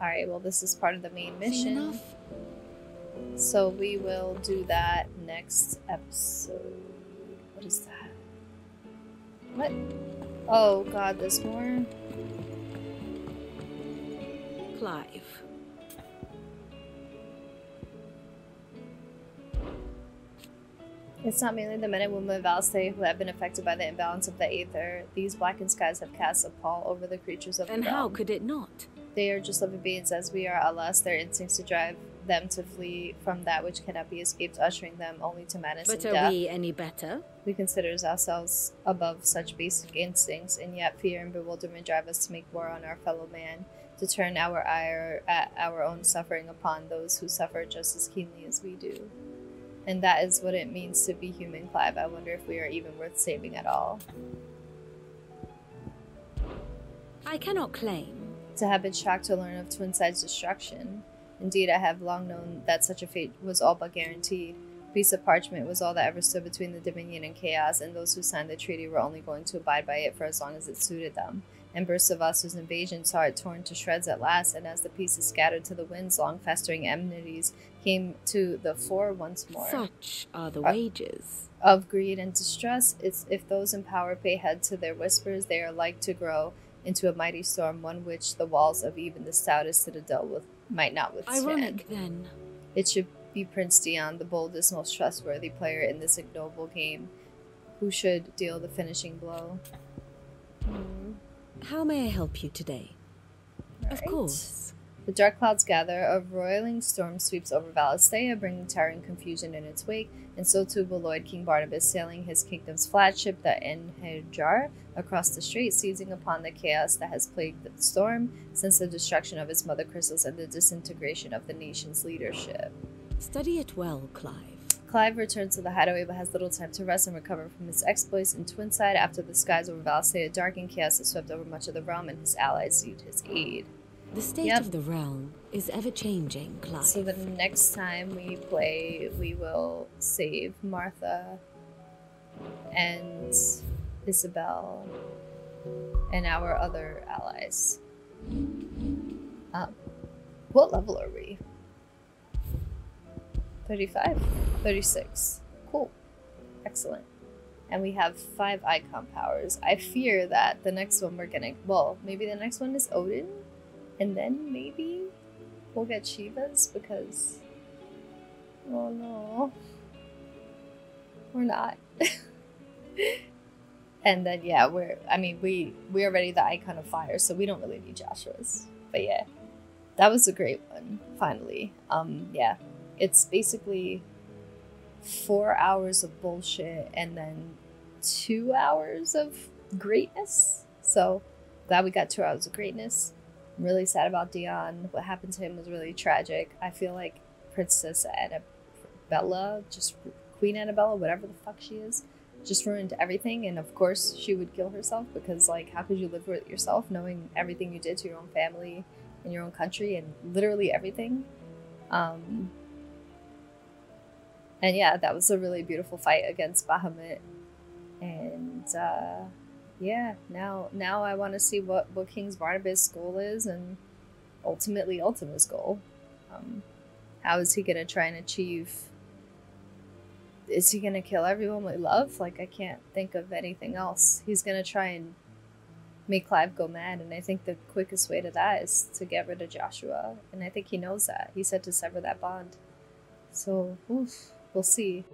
Alright, well, this is part of the main mission. So we will do that next episode. What is that? What? Oh god, there's more? Clive. It's not merely the men and women of Valisthea who have been affected by the imbalance of the Aether. These blackened skies have cast a pall over the creatures of And the how realm. could it not? They are just living beings as we are, alas, their instincts to drive them to flee from that which cannot be escaped, ushering them only to madness But and are death. we any better? We consider ourselves above such basic instincts, and yet fear and bewilderment drive us to make war on our fellow man, to turn our ire at our own suffering upon those who suffer just as keenly as we do. And that is what it means to be human, Clive. I wonder if we are even worth saving at all. I cannot claim. To have been shocked to learn of Twinside's destruction. Indeed, I have long known that such a fate was all but guaranteed. A piece of parchment was all that ever stood between the Dominion and chaos, and those who signed the treaty were only going to abide by it for as long as it suited them. And Bursavasa's invasion saw it torn to shreds at last, and as the pieces scattered to the winds, long festering enmities came to the fore once more. Such are the Uh, wages. of greed and distress. It's if those in power pay heed to their whispers, they are like to grow into a mighty storm, one which the walls of even the stoutest citadel with, might not withstand. Ironic, then. It should be Prince Dion, the boldest, most trustworthy player in this ignoble game, who should deal the finishing blow. Hmm. How may I help you today? Of course. The dark clouds gather, a roiling storm sweeps over Valisthea, bringing terror and confusion in its wake, and so too will Waloed King Barnabas sailing his kingdom's flagship, the Einherjar, across the strait, seizing upon the chaos that has plagued the storm since the destruction of his mother crystals and the disintegration of the nation's leadership. Study it well, Clive. Clive returns to the hideaway but has little time to rest and recover from his exploits in Twinside after the skies over Valisthea, dark and chaos has swept over much of the realm and his allies need his aid. The state Yep. of the realm is ever changing, Clive. So the next time we play, we will save Martha and Isabel and our other allies. Um, what level are we? 35? 36. Cool. Excellent. And we have five icon powers. I fear that the next one we're gonna. Well, maybe the next one is Odin? And then maybe we'll get Shivas because. Oh no. We're not. and then yeah, we're I mean we we're already the icon of fire, so we don't really need Joshua's. But yeah. That was a great one, finally. Um yeah. It's basically four hours of bullshit and then two hours of greatness. So glad we got two hours of greatness. I'm really sad about Dion. What happened to him was really tragic. I feel like Princess Annabella, just Queen Annabella, whatever the fuck she is, just ruined everything. And of course, she would kill herself because, like, how could you live with yourself knowing everything you did to your own family and your own country and literally everything? Um, and yeah, that was a really beautiful fight against Bahamut. And uh, yeah, now now I want to see what what King's Barnabas' goal is, and ultimately Ultima's goal. Um, how is he gonna try and achieve? Is he gonna kill everyone we love? Like I can't think of anything else. He's gonna try and make Clive go mad, and I think the quickest way to that is to get rid of Joshua, and I think he knows that. He said to sever that bond. So, oof, we'll see.